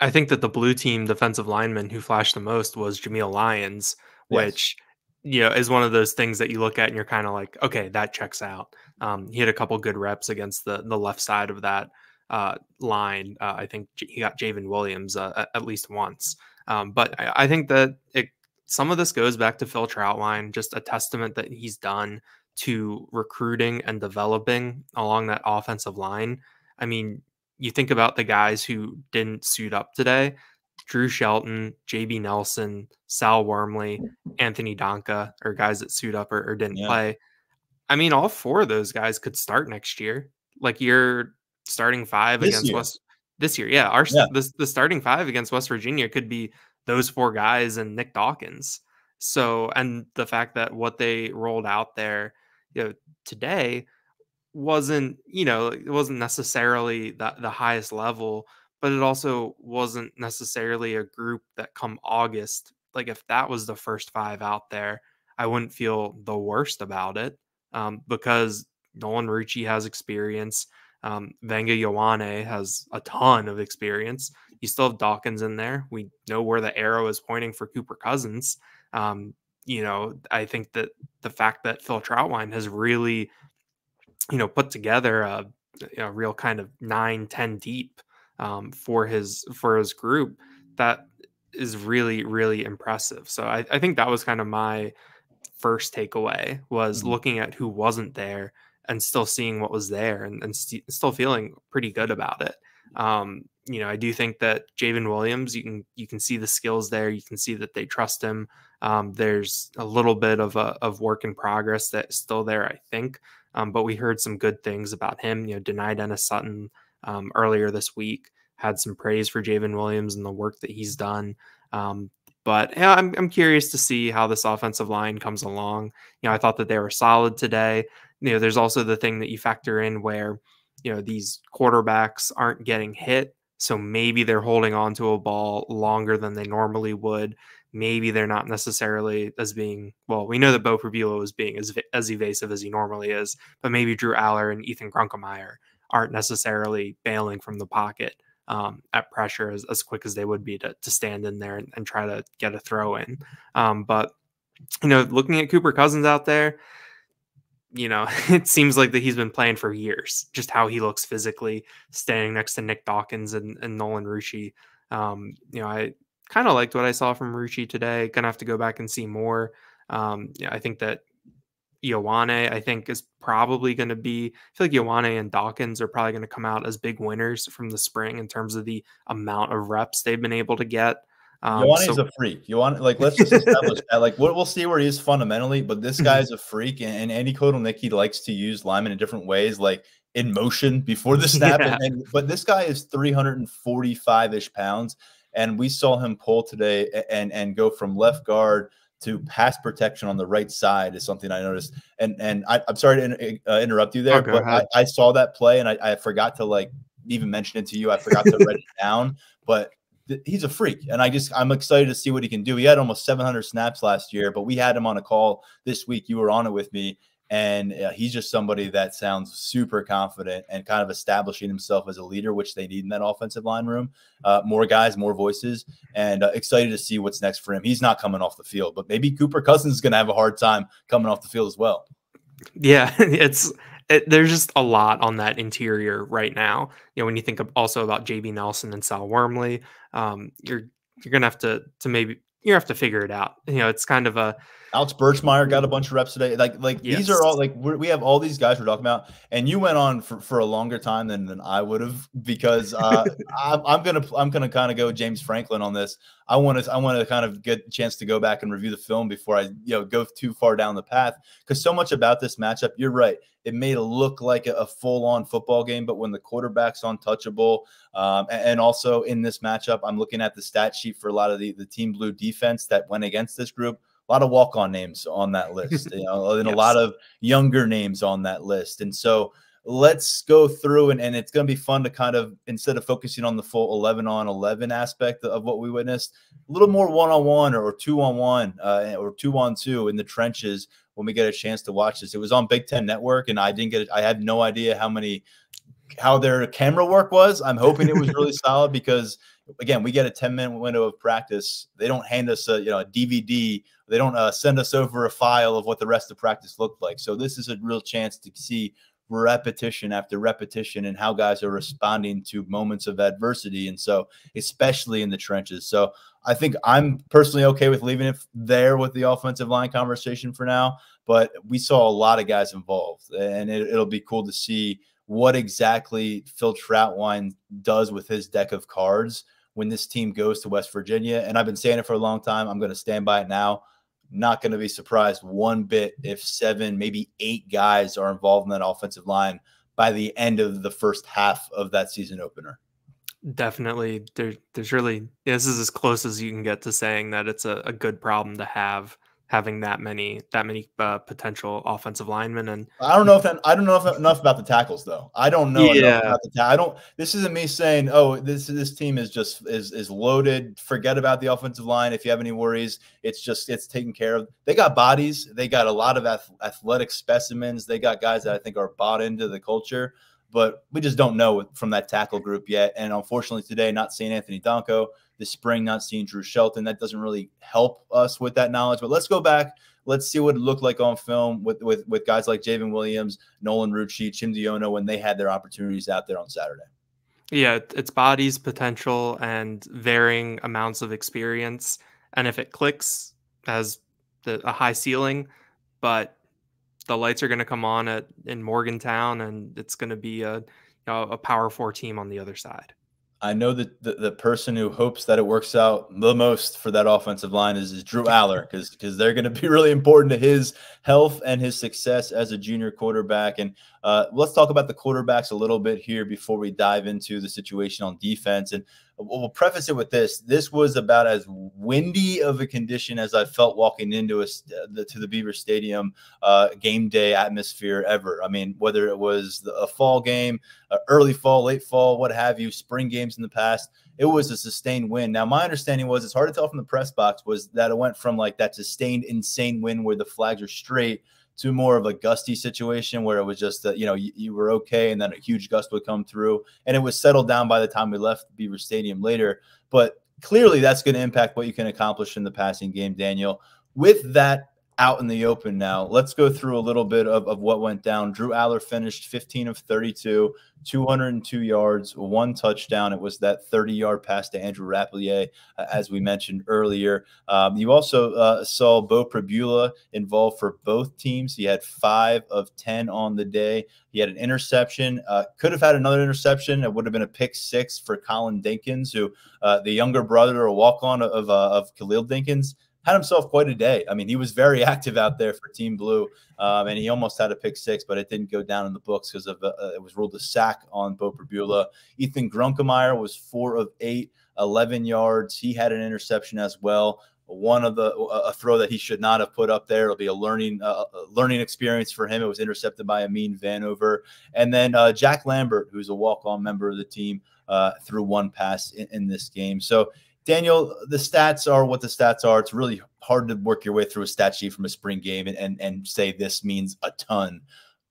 I think that the blue team defensive lineman who flashed the most was Jameial Lyons, yes. which you know is one of those things that you look at and you're kind of like, okay, that checks out. Um, he had a couple good reps against the the left side of that uh, line. Uh, I think he got J'ven Williams uh, at least once. Um, but I, I, think that it, some of this goes back to Phil Trautwein, just a testament that he's done to recruiting and developing along that offensive line. I mean, you think about the guys who didn't suit up today Drew Shelton, JB Nelson, Sal Wormley, mm. Anthony Donkoh, or guys that suit up or, or didn't yeah. play. I mean, all four of those guys could start next year. Like you're starting five this against year. West this year. Yeah, our yeah. The, the starting five against West Virginia could be those four guys and Nick Dawkins. So, and the fact that what they rolled out there, you know, today wasn't, you know, it wasn't necessarily the, the highest level, but it also wasn't necessarily a group that come August, like if that was the first five out there, I wouldn't feel the worst about it um, because Nolan Rucci has experience. Um, Vega Ioane has a ton of experience. You still have Dawkins in there. We know where the arrow is pointing for Cooper Cousins. Um, you know, I think that the fact that Phil Trautwein has really, you know, put together a, a real kind of nine, 10 deep um, for his for his group, that is really really impressive. So I, I think that was kind of my first takeaway was mm-hmm. looking at who wasn't there and still seeing what was there and, and st- still feeling pretty good about it. Um, you know, I do think that J'ven Williams, you can you can see the skills there. You can see that they trust him. Um, there's a little bit of a of work in progress that's still there, I think. Um, but we heard some good things about him. You know, Dani Dennis Sutton um, earlier this week had some praise for J'ven Williams and the work that he's done. Um, but yeah, I'm I'm curious to see how this offensive line comes along. You know, I thought that they were solid today. You know, there's also the thing that you factor in where you know these quarterbacks aren't getting hit so maybe they're holding on to a ball longer than they normally would maybe they're not necessarily as being well we know that Beau Pribula is being as, as evasive as he normally is but maybe Drew Allar and Ethan Grunkemeyer aren't necessarily bailing from the pocket um, at pressure as, as quick as they would be to, to stand in there and, and try to get a throw in um, but you know looking at Cooper Cousins out there you know, it seems like that he's been playing for years. Just how he looks physically, standing next to Nick Dawkins and, and Nolan Rucci. Um, you know, I kind of liked what I saw from Rucci today. Gonna have to go back and see more. Um, I think that Ioane, I think, is probably going to be. I feel like Ioane and Dawkins are probably going to come out as big winners from the spring in terms of the amount of reps they've been able to get. Um, Ioane's so- a freak. You want like let's just establish that. Like we'll, we'll see where he is fundamentally, but this mm-hmm. guy's a freak, and, and Andy Kotelnicki likes to use linemen in different ways, like in motion before the snap. Yeah. And, and, but this guy is 345 ish pounds, and we saw him pull today and and go from left guard to pass protection on the right side is something I noticed. And and I, am sorry to uh, interrupt you there, oh, but I, I, saw that play and I, I forgot to like even mention it to you. I forgot to write it down, but he's a freak, and I just I'm excited to see what he can do. He had almost 700 snaps last year, but we had him on a call this week. You were on it with me, and uh, he's just somebody that sounds super confident and kind of establishing himself as a leader, which they need in that offensive line room. Uh, more guys, more voices, and uh, excited to see what's next for him. He's not coming off the field, but maybe Cooper Cousins is going to have a hard time coming off the field as well. Yeah, it's it, there's just a lot on that interior right now. You know, when you think of also about JB Nelson and Sal Wormley, um, you're you're gonna have to to maybe you have to figure it out. You know, it's kind of a Alex Birchmeier got a bunch of reps today. Like, like yes. these are all like we have all these guys we're talking about, and you went on for, for a longer time than, than I would have because uh, I'm, I'm, gonna I'm gonna kind of go James Franklin on this. I want to I want to kind of get a chance to go back and review the film before I you know go too far down the path because so much about this matchup. You're right. It made it look like a, a full on football game, but when the quarterback's untouchable, um, and, and also in this matchup, I'm looking at the stat sheet for a lot of the the team blue defense that went against this group a lot of walk on names on that list, you know, and yes. a lot of younger names on that list. And so let's go through and, and it's going to be fun to kind of instead of focusing on the full 11 on 11 aspect of what we witnessed a little more one-on-one or two-on-one uh, or two-on-two in the trenches when we get a chance to watch this it was on big ten network and i didn't get it i had no idea how many how their camera work was i'm hoping it was really solid because again we get a 10 minute window of practice they don't hand us a you know a dvd they don't uh, send us over a file of what the rest of practice looked like. So this is a real chance to see repetition after repetition and how guys are responding to moments of adversity. And so, especially in the trenches. So, I think I'm personally okay with leaving it there with the offensive line conversation for now. But we saw a lot of guys involved, and it, will be cool to see what exactly Phil Trautwein does with his deck of cards when this team goes to West Virginia. And I've been saying it for a long time. I'm going to stand by it now not going to be surprised one bit if seven, maybe eight guys are involved in that offensive line by the end of the first half of that season opener. Definitely. There, there's really, this is as close as you can get to saying that it's a, a good problem to have having that many that many uh, potential offensive linemen and I don't know if that, I don't know if enough about the tackles though. I don't know yeah. about the ta- I don't this isn't me saying oh this this team is just is is loaded. Forget about the offensive line if you have any worries. It's just it's taken care of. They got bodies. They got a lot of athletic specimens. They got guys that I think are bought into the culture but we just don't know from that tackle group yet. And unfortunately, today, not seeing Anthony Donkoh, this spring, not seeing Drew Shelton, that doesn't really help us with that knowledge. But let's go back. Let's see what it looked like on film with with, with guys like J'ven Williams, Nolan Rucci, Chimdy Onoh when they had their opportunities out there on Saturday. Yeah, it's bodies, potential, and varying amounts of experience. And if it clicks, has the, a high ceiling, but the lights are going to come on at in Morgantown, and it's going to be a you know, a power four team on the other side. I know that the, the person who hopes that it works out the most for that offensive line is, is Drew Allar because because they're going to be really important to his health and his success as a junior quarterback. And uh, let's talk about the quarterbacks a little bit here before we dive into the situation on defense. And we'll preface it with this: this was about as windy of a condition as I felt walking into a, the, to the Beaver Stadium uh, game day atmosphere ever. I mean, whether it was a fall game, early fall, late fall, what have you, spring games in the past it was a sustained win. Now, my understanding was it's hard to tell from the press box was that it went from like that sustained insane win where the flags are straight to more of a gusty situation where it was just that you know you, you, were okay and then a huge gust would come through and it was settled down by the time we left Beaver Stadium later. But clearly that's going to impact what you can accomplish in the passing game, Daniel. With that out in the open now. Let's go through a little bit of, of what went down. Drew Allar finished 15 of 32, 202 yards, one touchdown. It was that 30 yard pass to Andrew Rappleyea, uh, as we mentioned earlier. Um, you also uh, saw Beau Pribula involved for both teams. He had five of 10 on the day. He had an interception, uh, could have had another interception. It would have been a pick six for Colin Dinkins, who uh, the younger brother or walk on of, of Khalil Dinkins had himself quite a day. I mean, he was very active out there for Team Blue, um, and he almost had a pick six, but it didn't go down in the books because of uh, it was ruled a sack on Beau Pribula. Ethan Grunkemeyer was four of eight, 11 yards. He had an interception as well. One of the a throw that he should not have put up there. It'll be a learning uh, a learning experience for him. It was intercepted by Amin Vanover, and then uh, Jack Lambert, who's a walk on member of the team, uh, threw one pass in, in this game. So Daniel, the stats are what the stats are. It's really hard to work your way through a stat sheet from a spring game and, and, and say this means a ton.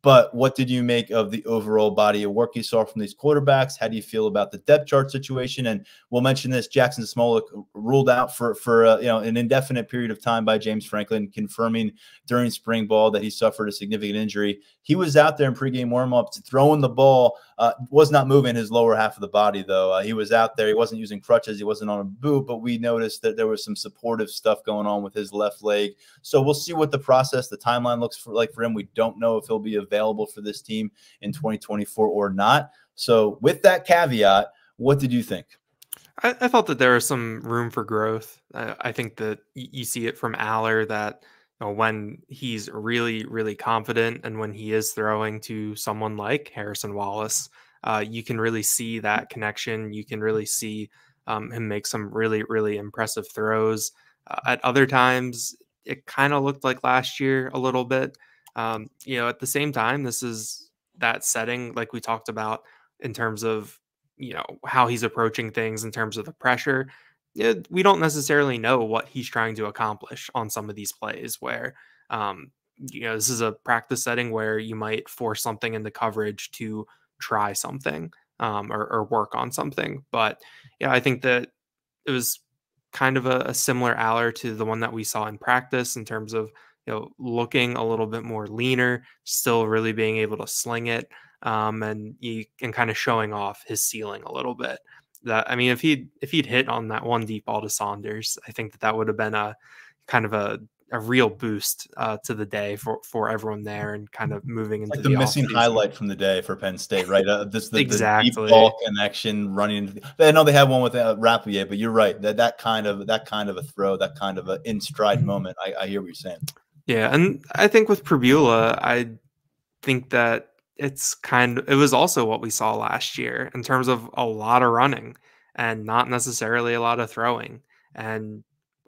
But what did you make of the overall body of work you saw from these quarterbacks? How do you feel about the depth chart situation? And we'll mention this: Jackson Smolik ruled out for for uh, you know an indefinite period of time by James Franklin, confirming during spring ball that he suffered a significant injury. He was out there in pregame warmups throwing the ball, uh, was not moving his lower half of the body though. Uh, he was out there. He wasn't using crutches. He wasn't on a boot, but we noticed that there was some supportive stuff going on with his left leg. So we'll see what the process, the timeline looks for, like for him. We don't know if he'll be available available for this team in 2024 or not. So, with that caveat, what did you think? I, I thought that there was some room for growth. I, I think that you see it from Allar that you know, when he's really, really confident and when he is throwing to someone like Harrison Wallace, uh, you can really see that connection. You can really see um, him make some really, really impressive throws. Uh, at other times, it kind of looked like last year a little bit. Um, you know, at the same time, this is that setting, like we talked about in terms of, you know, how he's approaching things in terms of the pressure. It, we don't necessarily know what he's trying to accomplish on some of these plays where, um, you know, this is a practice setting where you might force something into coverage to try something um, or, or work on something. But yeah, I think that it was kind of a, a, similar Allar to the one that we saw in practice in terms of you know, looking a little bit more leaner, still really being able to sling it, um, and you and kind of showing off his ceiling a little bit. That I mean, if he if he'd hit on that one deep ball to Saunders, I think that that would have been a kind of a a real boost uh, to the day for for everyone there and kind of moving into like the, the missing highlight from the day for Penn State, right? Uh, this the, exactly. the deep ball connection running. Into, I know they had one with uh, Rappleyea, but you're right that that kind of that kind of a throw, that kind of an in stride mm-hmm. moment. I, I hear what you're saying. Yeah, and I think with Pribula, I think that it's kind of, it was also what we saw last year in terms of a lot of running and not necessarily a lot of throwing. And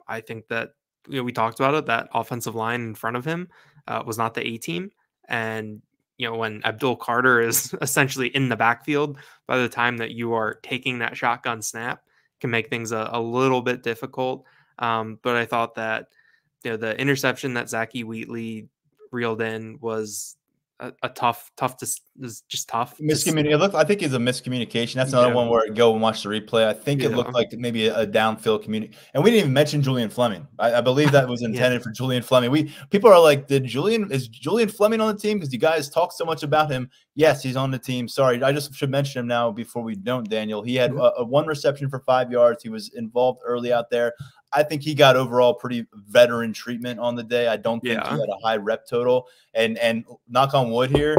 I think that you know, we talked about it that offensive line in front of him uh, was not the A team, and you know when Abdul Carter is essentially in the backfield by the time that you are taking that shotgun snap can make things a, a little bit difficult. Um, but I thought that you know the interception that Zakee Wheatley reeled in was a, a tough, tough to is just tough. Miscommunication. I think it's a miscommunication. That's another yeah. one where I go and watch the replay. I think yeah. it looked like maybe a, a downfield community, and we didn't even mention Julian Fleming. I, I believe that was intended yeah. for Julian Fleming. We people are like, did Julian is Julian Fleming on the team because you guys talk so much about him? Yes, he's on the team. Sorry, I just should mention him now before we don't. Daniel, he had mm-hmm. a, a one reception for five yards. He was involved early out there. I think he got overall pretty veteran treatment on the day. I don't think yeah. he had a high rep total. And and knock on wood here,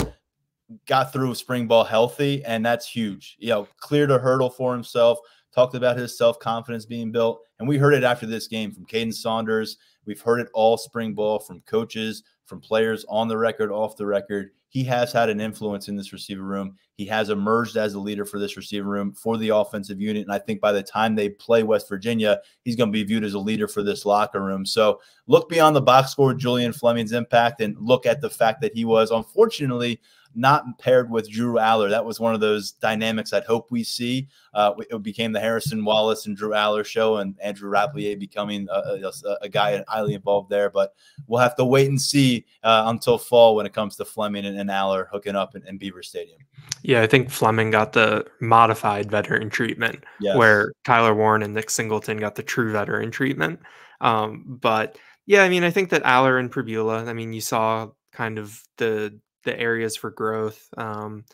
got through spring ball healthy, and that's huge. You know, cleared a hurdle for himself. Talked about his self confidence being built, and we heard it after this game from Kaden Saunders. We've heard it all spring ball from coaches, from players on the record, off the record he has had an influence in this receiver room. He has emerged as a leader for this receiver room for the offensive unit. And I think by the time they play West Virginia, he's going to be viewed as a leader for this locker room. So look beyond the box score, Julian Fleming's impact, and look at the fact that he was unfortunately not paired with Drew Allar. That was one of those dynamics I'd hope we see. Uh, it became the Harrison Wallace and Drew Allar show, and Andrew Rappleyea becoming a, a, a, guy highly involved there. But we'll have to wait and see uh, until fall when it comes to Fleming and, and Allar hooking up in, in, Beaver Stadium. Yeah, I think Fleming got the modified veteran treatment, yes. where Tyler Warren and Nick Singleton got the true veteran treatment. Um, but yeah, I mean, I think that Allar and Pribula, I mean, you saw kind of the the areas for growth um,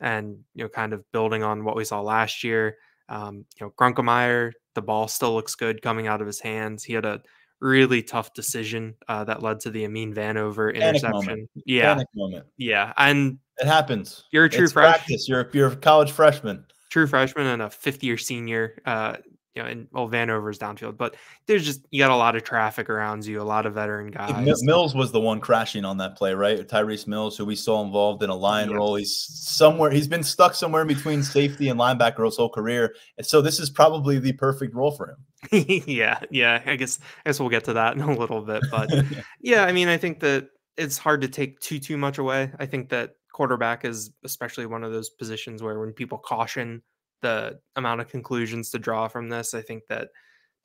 and you know kind of building on what we saw last year. Um, you know, Grunkemeyer, the ball still looks good coming out of his hands. He had a really tough decision uh, that led to the Amin Vanover interception. Yeah. Yeah, and it happens. You're a true freshman. You're you're a college freshman. True freshman and a fifth year senior. Uh, you know, and well, Vanover's downfield, but there's just you got a lot of traffic around you, a lot of veteran guys. Mills was the one crashing on that play, right? Tyrese Mills, who we saw involved in a line role. He's somewhere, he's been stuck somewhere in between safety and linebacker his whole career, and so this is probably the perfect role for him. yeah, yeah. I guess I guess we'll get to that in a little bit, but yeah, I mean, I think that it's hard to take too too much away. I think that quarterback is especially one of those positions where when people caution the amount of conclusions to draw from this. I think that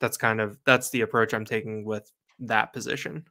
that's kind of that's the approach I'm taking with that position.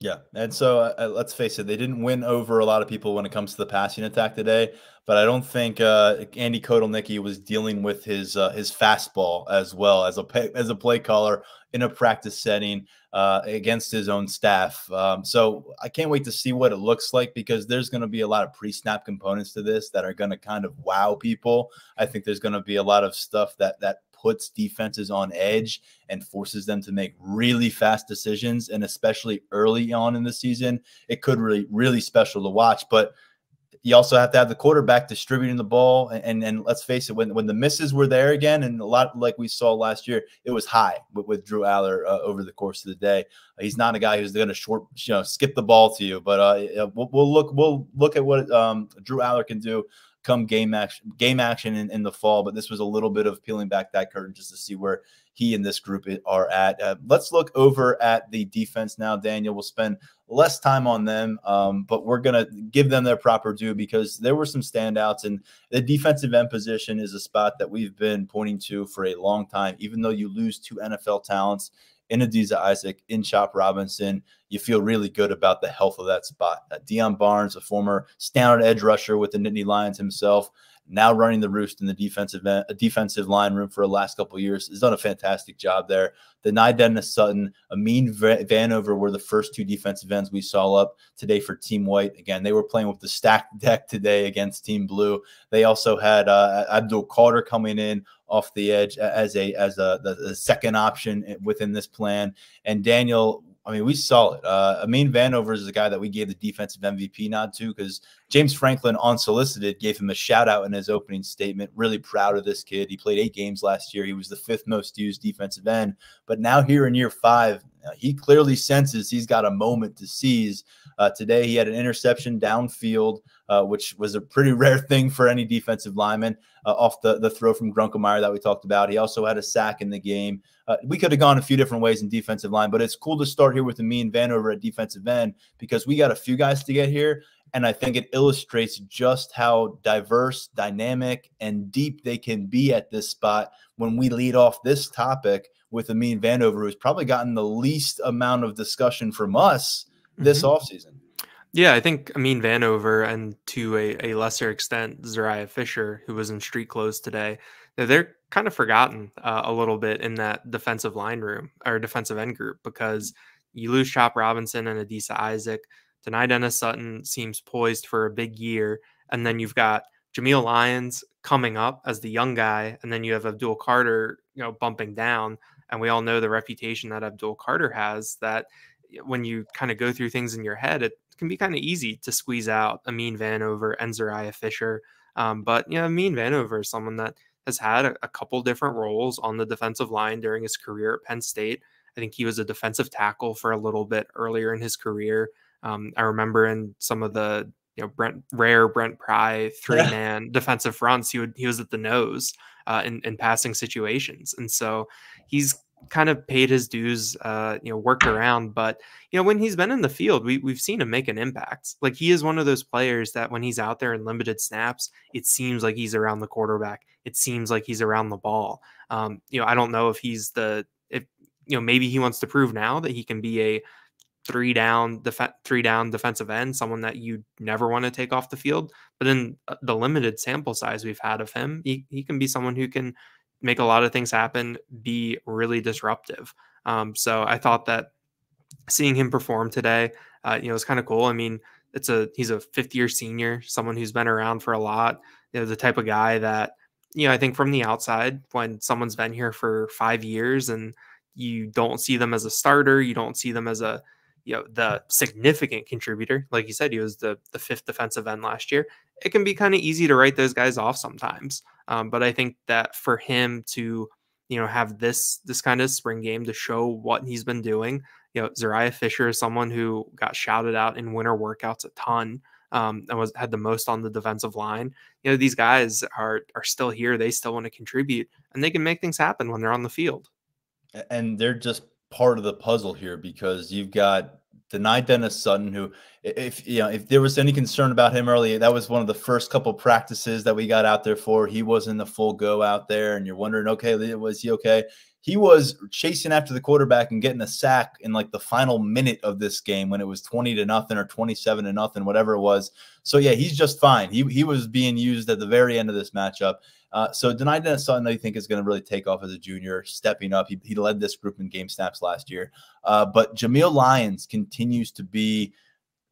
Yeah, and so uh, uh, let's face it, they didn't win over a lot of people when it comes to the passing attack today. But I don't think uh, Andy Kotelnicki was dealing with his uh, his fastball as well as a pay, as a play caller in a practice setting uh, against his own staff. Um, so I can't wait to see what it looks like because there's going to be a lot of pre-snap components to this that are going to kind of wow people. I think there's going to be a lot of stuff that that puts defenses on edge and forces them to make really fast decisions. And especially early on in the season, it could really, really special to watch. But you also have to have the quarterback distributing the ball. And, and, and let's face it, when, when the misses were there again, and a lot like we saw last year, it was high with, with Drew Allar uh, over the course of the day. He's not a guy who's going to short, you know, skip the ball to you. But uh, we'll, we'll look, we'll look at what um, Drew Allar can do come game action game action in, in the fall. But this was a little bit of peeling back that curtain just to see where he and this group are at. Uh, let's look over at the defense now, Daniel. We'll spend less time on them, um, but we're going to give them their proper due because there were some standouts. And the defensive end position is a spot that we've been pointing to for a long time. Even though you lose two NFL talents in Adisa Isaac, in Chop Robinson, you feel really good about the health of that spot. Uh, Deion Barnes, a former standard edge rusher with the Nittany Lions himself, now running the roost in the defensive defensive line room for the last couple years, has done a fantastic job there. Dani Dennis Sutton, Amin Vanover were the first two defensive ends we saw up today for Team White. Again, they were playing with the stacked deck today against Team Blue. They also had uh, Abdul Carter coming in off the edge as a as a the, the second option within this plan, and Daniel I mean, we saw it. Uh, Amin Vanover is the guy that we gave the defensive MVP nod to because James Franklin, unsolicited, gave him a shout out in his opening statement. Really proud of this kid. He played eight games last year. He was the fifth most used defensive end. But now, here in year five, uh, he clearly senses he's got a moment to seize. Uh, today, he had an interception downfield, uh, which was a pretty rare thing for any defensive lineman uh, off the, the throw from Grunkemeyer that we talked about. He also had a sack in the game. Uh, we could have gone a few different ways in defensive line, but it's cool to start here with the mean Vanover at defensive end because we got a few guys to get here. And I think it illustrates just how diverse, dynamic, and deep they can be at this spot when we lead off this topic with Amin Vanover, who's probably gotten the least amount of discussion from us this mm-hmm. offseason. Yeah, I think Amin Vanover and to a, a lesser extent Zuriah Fisher, who was in street clothes today, they're kind of forgotten uh, a little bit in that defensive line room or defensive end group because you lose Chop Robinson and Adisa Isaac. Tonight, Dennis Sutton seems poised for a big year. And then you've got Jameial Lyons coming up as the young guy. And then you have Abdul Carter, you know, bumping down. And we all know the reputation that Abdul Carter has that when you kind of go through things in your head, it can be kind of easy to squeeze out Amin Vanover and Zuriah Fisher. Um, but, you know, Amin Vanover is someone that has had a, a couple different roles on the defensive line during his career at Penn State. I think he was a defensive tackle for a little bit earlier in his career. Um, I remember in some of the you know Brent rare Brent Pry three man yeah. defensive fronts, he would he was at the nose uh, in in passing situations, and so he's kind of paid his dues, uh, you know, worked around. But you know, when he's been in the field, we we've seen him make an impact. Like he is one of those players that when he's out there in limited snaps, it seems like he's around the quarterback. It seems like he's around the ball. Um, you know, I don't know if he's the if you know maybe he wants to prove now that he can be a three down def- three down defensive end, someone that you never want to take off the field. But in uh, the limited sample size we've had of him, he, he can be someone who can make a lot of things happen, be really disruptive. Um, so I thought that seeing him perform today, uh, you know, was kind of cool. I mean, it's a he's a fifth year senior, someone who's been around for a lot. You know, the type of guy that you know I think from the outside, when someone's been here for five years and you don't see them as a starter, you don't see them as a you know the significant contributor like you said he was the the fifth defensive end last year it can be kind of easy to write those guys off sometimes um, but i think that for him to you know have this this kind of spring game to show what he's been doing you know zuriah fisher is someone who got shouted out in winter workouts a ton um, and was had the most on the defensive line. You know these guys are are still here they still want to contribute and they can make things happen when they're on the field. And they're just part of the puzzle here because you've got Dani Dennis Sutton, who, if you know, if there was any concern about him earlier, that was one of the first couple practices that we got out there for. He wasn't the full go out there, and you're wondering, okay, was he okay? He was chasing after the quarterback and getting a sack in like the final minute of this game when it was 20 to nothing or 27 to nothing, whatever it was. So yeah, he's just fine. He he was being used at the very end of this matchup. Uh, so Dani Dennis Sutton, I think, is going to really take off as a junior, stepping up. He, he led this group in game snaps last year. Uh, but Jameial Lyons continues to be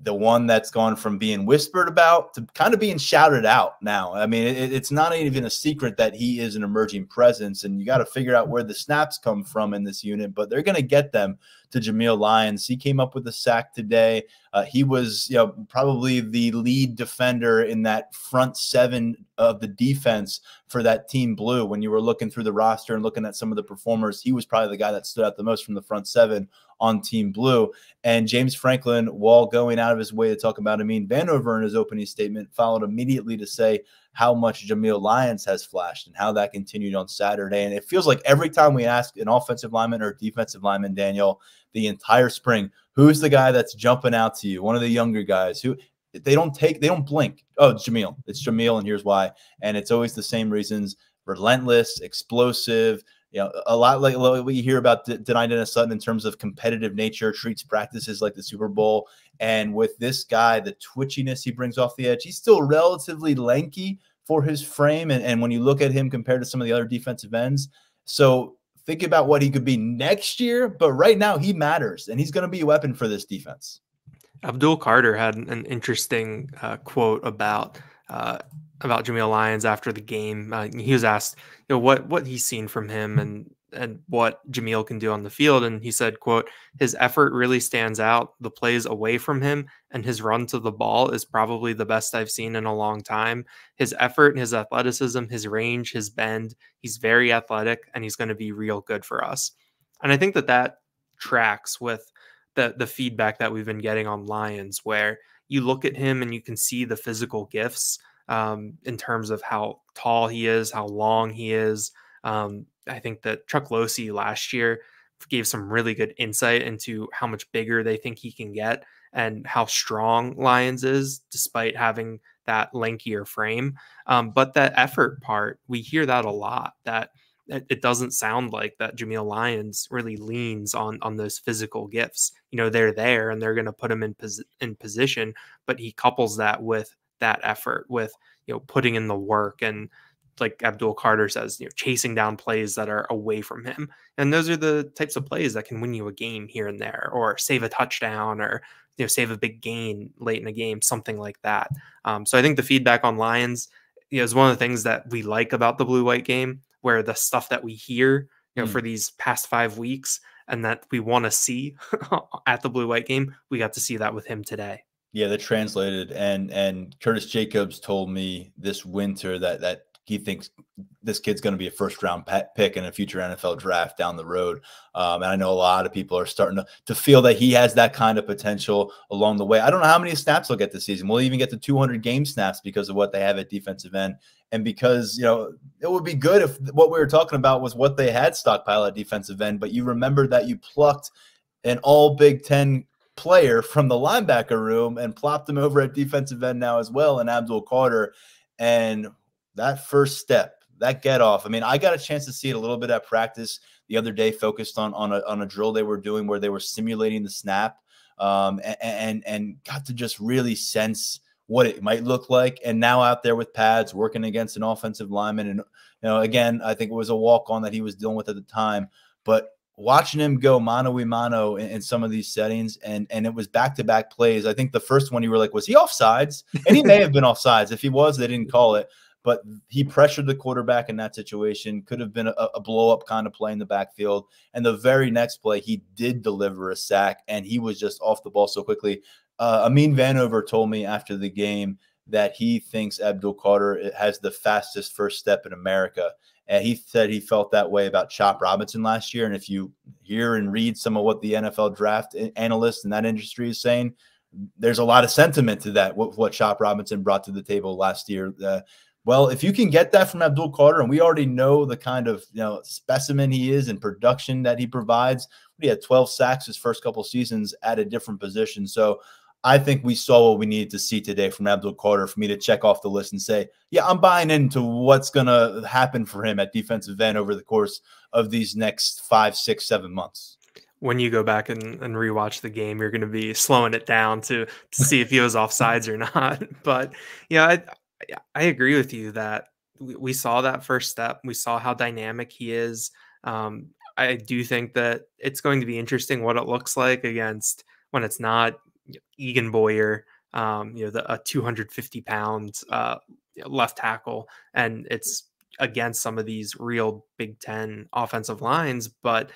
the one that's gone from being whispered about to kind of being shouted out now. I mean, it, it's not even a secret that he is an emerging presence, and you got to figure out where the snaps come from in this unit, but they're going to get them to Jameial Lyons. He came up with a sack today. Uh, he was, you know, probably the lead defender in that front seven of the defense for that team blue. When you were looking through the roster and looking at some of the performers, he was probably the guy that stood out the most from the front seven on Team Blue. And James Franklin, while going out of his way to talk about Amin Vanover in his opening statement, followed immediately to say how much Jameial Lyons has flashed and how that continued on Saturday. And it feels like every time we ask an offensive lineman or defensive lineman, Daniel, the entire spring, who's the guy that's jumping out to you? One of the younger guys who they don't take, they don't blink. Oh, it's Jameial. It's Jameial, and here's why. And it's always the same reasons relentless, explosive, you know, a lot like what you hear about D- Dani Dennis Sutton in terms of competitive nature, treats practices like the Super Bowl. And with this guy, the twitchiness he brings off the edge, he's still relatively lanky for his frame. And, and when you look at him compared to some of the other defensive ends, so think about what he could be next year. But right now, he matters and he's going to be a weapon for this defense. Abdul Carter had an interesting uh, quote about uh, about Jameial Lyons after the game. Uh, he was asked, you know, what what he's seen from him and and what Jameial can do on the field, and he said, "quote His effort really stands out. The plays away from him and his run to the ball is probably the best I've seen in a long time. His effort, his athleticism, his range, his bend. He's very athletic, and he's going to be real good for us. And I think that that tracks with the the feedback that we've been getting on Lyons, where you look at him and you can see the physical gifts um, in terms of how tall he is, how long he is. Um, I think that Chuck Losey last year gave some really good insight into how much bigger they think he can get and how strong Lyons is, despite having that lankier frame. Um, but that effort part, we hear that a lot. That it, it doesn't sound like that Jameial Lyons really leans on on those physical gifts. You know, they're there and they're going to put him in pos- in position, but he couples that with that effort, with you know putting in the work and like Abdul Carter says, you know, chasing down plays that are away from him. And those are the types of plays that can win you a game here and there, or save a touchdown, or you know, save a big gain late in a game, something like that. Um, so I think the feedback on Lyons you know, is one of the things that we like about the blue white game where the stuff that we hear, you know, mm. for these past five weeks and that we want to see at the blue white game, we got to see that with him today. Yeah, that translated and and Curtis Jacobs told me this winter that that he thinks this kid's going to be a first round pick in a future NFL draft down the road. Um, and I know a lot of people are starting to, to feel that he has that kind of potential along the way. I don't know how many snaps he'll get this season. We'll even get to 200 game snaps because of what they have at defensive end. And because, you know, it would be good if what we were talking about was what they had stockpile at defensive end, but you remember that you plucked an all Big Ten player from the linebacker room and plopped him over at defensive end now as well, and Abdul Carter. And that first step, that get off. I mean, I got a chance to see it a little bit at practice the other day, focused on on a, on a drill they were doing where they were simulating the snap, um, and, and and got to just really sense what it might look like. And now out there with pads, working against an offensive lineman, and you know, again, I think it was a walk on that he was dealing with at the time, but watching him go mano a mano in, in, some of these settings and and it was back to back plays. I think the first one you were like, was he offsides? And he may have been offsides. If he was, they didn't call it but he pressured the quarterback in that situation. Could have been a, a blow up kind of play in the backfield. And the very next play, he did deliver a sack, and he was just off the ball so quickly. Uh, Amin Vanover told me after the game that he thinks Abdul Carter has the fastest first step in America. And he said he felt that way about Chop Robinson last year. And if you hear and read some of what the NFL draft analysts in that industry is saying, there's a lot of sentiment to that. What, what Chop Robinson brought to the table last year. Uh, well, if you can get that from Abdul Carter, and we already know the kind of you know specimen he is and production that he provides, he had 12 sacks his first couple seasons at a different position. So I think we saw what we needed to see today from Abdul Carter for me to check off the list and say, yeah, I'm buying into what's going to happen for him at defensive end over the course of these next five, six, seven months when you go back and, and rewatch the game, you're going to be slowing it down to, to see if he was offsides or not. But yeah, I, I agree with you that we, saw that first step. We saw how dynamic he is. Um, I do think that it's going to be interesting what it looks like against when it's not Egan Boyer, um, you know, the, a 250 pound uh, left tackle, and it's against some of these real Big Ten offensive lines. But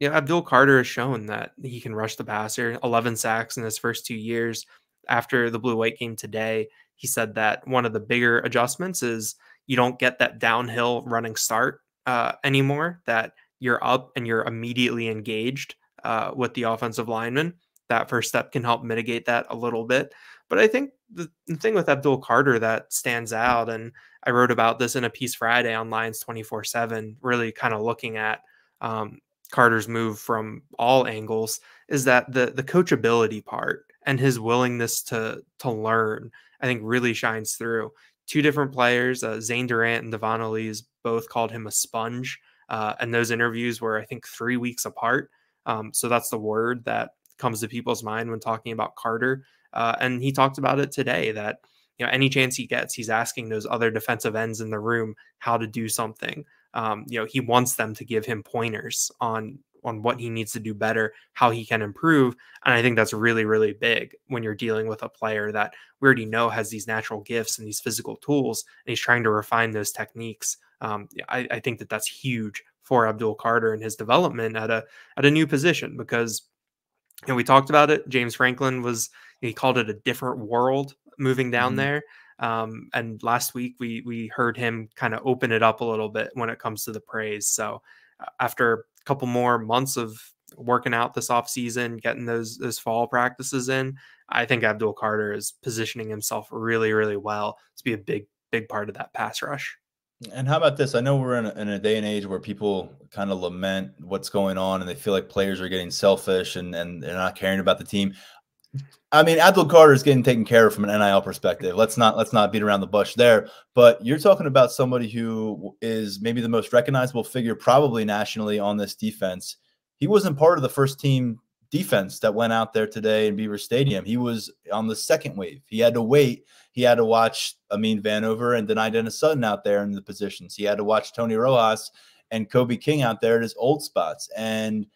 you know, Abdul Carter has shown that he can rush the passer. 11 sacks in his first two years. After the blue white game today, he said that one of the bigger adjustments is you don't get that downhill running start uh, anymore, that you're up and you're immediately engaged uh, with the offensive lineman. That first step can help mitigate that a little bit. But I think the, the thing with Abdul Carter that stands out, and I wrote about this in a piece Friday on Lions 24 7, really kind of looking at um, Carter's move from all angles, is that the the coachability part and his willingness to to learn I think really shines through. Two different players, uh, Zane Durant and Dvon Ellies, both called him a sponge. Uh, and those interviews were, I think, three weeks apart. Um, so that's the word that comes to people's mind when talking about Carter. Uh, and he talked about it today that you know any chance he gets, he's asking those other defensive ends in the room how to do something. Um, you know, he wants them to give him pointers on on what he needs to do better, how he can improve. And I think that's really, really big when you're dealing with a player that we already know has these natural gifts and these physical tools, and he's trying to refine those techniques. Um, I, I think that that's huge for Abdul Carter and his development at a at a new position because and we talked about it. James Franklin was he called it a different world moving down mm-hmm. there. Um, and last week we we heard him kind of open it up a little bit when it comes to the praise. So after a couple more months of working out this off season, getting those those fall practices in, I think Abdul Carter is positioning himself really, really well to be a big, big part of that pass rush. And how about this? I know we're in a, in a day and age where people kind of lament what's going on and they feel like players are getting selfish and, and they're not caring about the team. I mean, Abdul Carter is getting taken care of from an NIL perspective. Let's not let's not beat around the bush there. But you're talking about somebody who is maybe the most recognizable figure, probably nationally, on this defense. He wasn't part of the first team defense that went out there today in Beaver Stadium. He was on the second wave. He had to wait. He had to watch Amin Vanover and Dani Dennis Sutton out there in the positions. He had to watch Tony Rojas and Kobe King out there at his old spots. And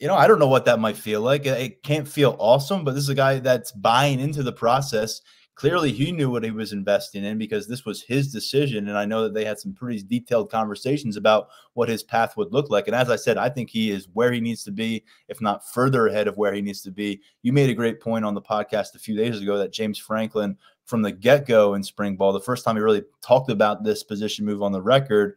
you know, I don't know what that might feel like. It can't feel awesome, but this is a guy that's buying into the process. Clearly, he knew what he was investing in because this was his decision. And I know that they had some pretty detailed conversations about what his path would look like. And as I said, I think he is where he needs to be, if not further ahead of where he needs to be. You made a great point on the podcast a few days ago that James Franklin, from the get go in spring ball, the first time he really talked about this position move on the record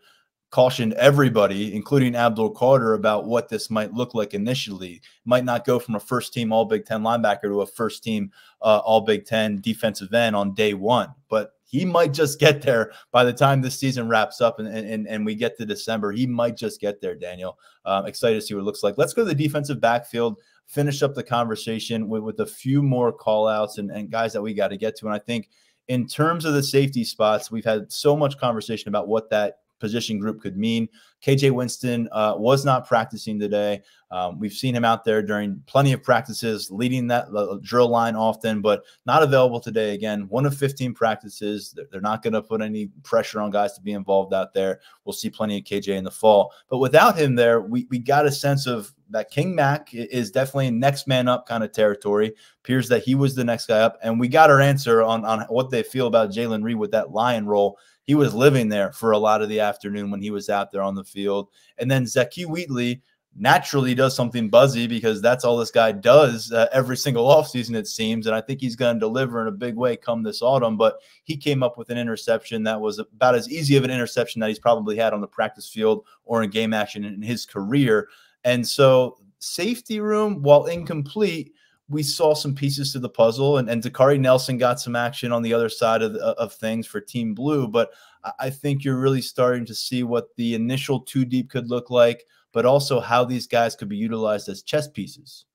cautioned everybody, including Abdul Carter, about what this might look like initially. Might not go from a first team All Big Ten linebacker to a first team uh, All Big Ten defensive end on day one, but he might just get there by the time this season wraps up and, and, and we get to December. He might just get there, Daniel. Uh, excited to see what it looks like. Let's go to the defensive backfield, finish up the conversation with, with a few more call outs and, and guys that we got to get to. And I think in terms of the safety spots, we've had so much conversation about what that position group could mean. KJ Winston uh, was not practicing today. Um, we've seen him out there during plenty of practices, leading that drill line often, but not available today. Again, one of 15 practices. They're not going to put any pressure on guys to be involved out there. We'll see plenty of KJ in the fall. But without him there, we, we got a sense of that King Mack is definitely next man up kind of territory. Appears that he was the next guy up. And we got our answer on, on what they feel about Jaylen Reed with that lion role he was living there for a lot of the afternoon when he was out there on the field. And then Zakee Wheatley naturally does something buzzy because that's all this guy does uh, every single offseason, it seems. And I think he's going to deliver in a big way come this autumn. But he came up with an interception that was about as easy of an interception that he's probably had on the practice field or in game action in his career. And so, safety room, while incomplete, we saw some pieces to the puzzle, and, and Dakaari Nelson got some action on the other side of, of things for Team Blue. But I think you're really starting to see what the initial two deep could look like, but also how these guys could be utilized as chess pieces.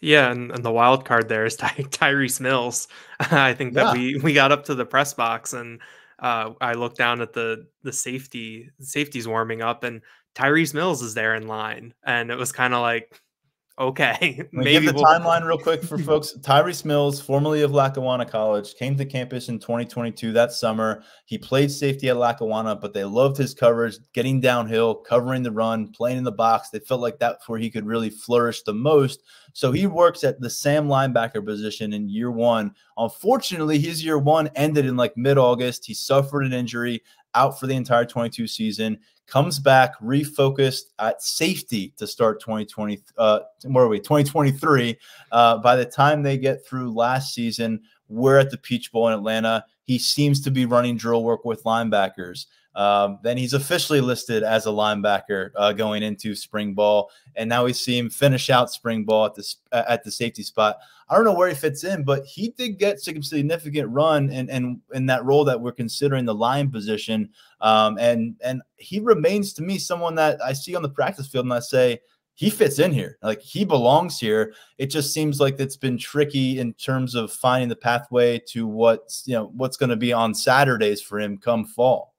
Yeah, and, and the wild card there is Ty- Tyrese Mills. I think that yeah. we we got up to the press box and uh, I looked down at the the safety safety's warming up, and Tyrese Mills is there in line, and it was kind of like Okay, maybe give the we'll... timeline real quick for folks. Tyrese Mills, formerly of Lackawanna College, came to campus in 2022 that summer. He played safety at Lackawanna, but they loved his coverage, getting downhill, covering the run, playing in the box. They felt like that's where he could really flourish the most. So he works at the Sam linebacker position in year one. Unfortunately, his year one ended in like mid August. He suffered an injury, out for the entire 22 season comes back refocused at safety to start 2020 uh where are we? 2023 uh by the time they get through last season we're at the peach bowl in atlanta. He seems to be running drill work with linebackers. Um, then he's officially listed as a linebacker uh, going into spring ball, and now we see him finish out spring ball at the at the safety spot. I don't know where he fits in, but he did get significant run and and in that role that we're considering the line position. Um, and and he remains to me someone that I see on the practice field, and I say he fits in here. Like he belongs here. It just seems like it's been tricky in terms of finding the pathway to what's you know what's going to be on Saturdays for him come fall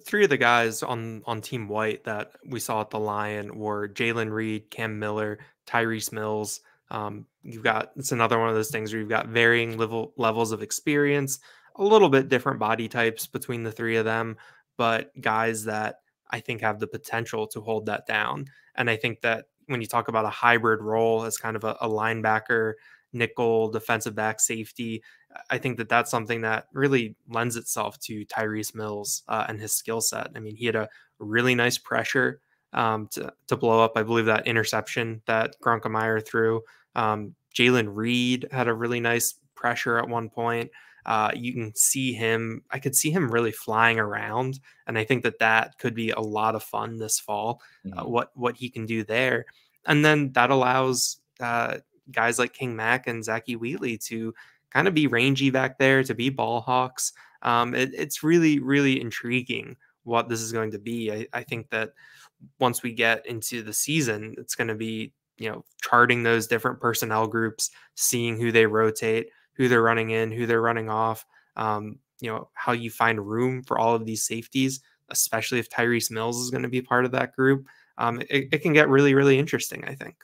three of the guys on on Team White that we saw at the Lion were Jaylen Reed, Cam Miller, Tyrese Mills. Um, you've got it's another one of those things where you've got varying level levels of experience, a little bit different body types between the three of them, but guys that I think have the potential to hold that down. And I think that when you talk about a hybrid role as kind of a, a linebacker nickel, defensive back, safety. I think that that's something that really lends itself to Tyrese Mills uh, and his skill set. I mean, he had a really nice pressure um, to, to blow up, I believe, that interception that Grunkemeyer threw. Um, Jaylen Reed had a really nice pressure at one point. Uh, you can see him. I could see him really flying around, and I think that that could be a lot of fun this fall. Uh, mm-hmm. Uh, what what he can do there, and then that allows uh, guys like King Mack and Zakee Wheatley to kind of be rangy back there, to be ball hawks. Um, it, it's really, really intriguing what this is going to be. I, I think that once we get into the season, it's going to be you know, charting those different personnel groups, seeing who they rotate, who they're running in, who they're running off, um, you know, how you find room for all of these safeties, especially if Tyrese Mills is going to be part of that group. Um, it, it can get really, really interesting, I think.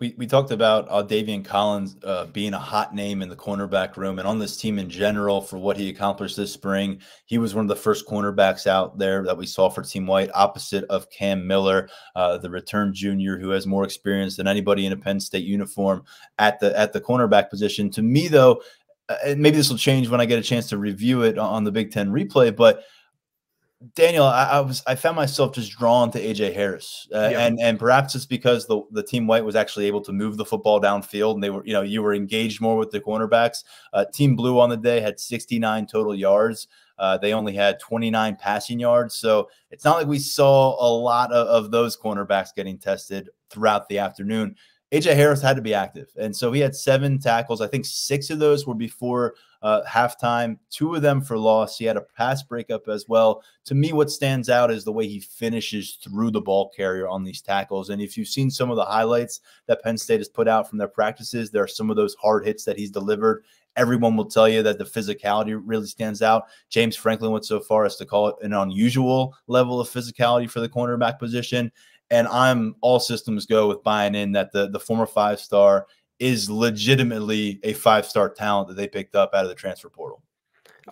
We, we talked about Davian Collins uh, being a hot name in the cornerback room and on this team in general for what he accomplished this spring. He was one of the first cornerbacks out there that we saw for Team White, opposite of Cam Miller, uh, the return junior who has more experience than anybody in a Penn State uniform at the at the cornerback position. To me, though, uh, maybe this will change when I get a chance to review it on the Big Ten replay, but Daniel, I, I, was I found myself just drawn to AJ Harris, uh, yeah. and and perhaps it's because the the team white was actually able to move the football downfield, and they were you know you were engaged more with the cornerbacks. Uh, team blue on the day had 69 total yards. Uh, they only had 29 passing yards, so it's not like we saw a lot of, of those cornerbacks getting tested throughout the afternoon. AJ Harris had to be active. And so he had seven tackles. I think six of those were before uh, halftime, two of them for loss. He had a pass breakup as well. To me, what stands out is the way he finishes through the ball carrier on these tackles. And if you've seen some of the highlights that Penn State has put out from their practices, there are some of those hard hits that he's delivered. Everyone will tell you that the physicality really stands out. James Franklin went so far as to call it an unusual level of physicality for the cornerback position and I'm all systems go with buying in that the the former five star is legitimately a five star talent that they picked up out of the transfer portal.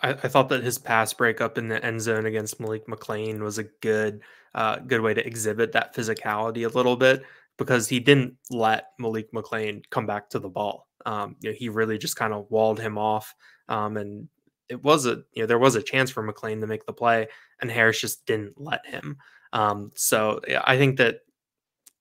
I, I, thought that his pass breakup in the end zone against Malik McClain was a good uh, good way to exhibit that physicality a little bit because he didn't let Malik McClain come back to the ball. Um, you know, he really just kind of walled him off, um, and it was a you know there was a chance for McClain to make the play, and Harris just didn't let him. Um, so I think that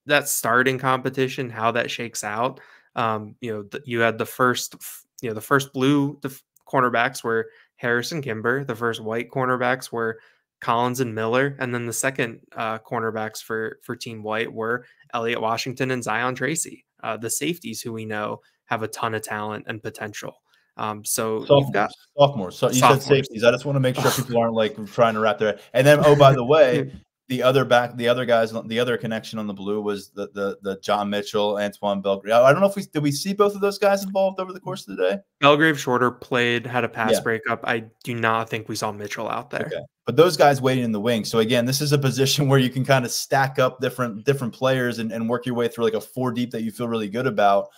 that starting competition, how that shakes out, um, you know, the, you had the first, you know, the first blue the cornerbacks were Harrison Kimber, the first white cornerbacks were Collins and Miller, and then the second uh, cornerbacks for for Team White were Elliot Washington and Zion Tracy, uh, the safeties who we know have a ton of talent and potential. Um, so sophomores, you've got sophomores. So you sophomores. said safeties. I just want to make sure people aren't like trying to wrap their. And then, oh, by the way, the other back, the other guys, the other connection on the blue was the the, the John Mitchell, Antoine Belgrave. I don't know if we did we see both of those guys involved over the course of the day. Belgrave shorter played, had a pass yeah. breakup. I do not think we saw Mitchell out there. Okay. But those guys waiting in the wing. So again, this is a position where you can kind of stack up different different players and, and work your way through like a four deep that you feel really good about.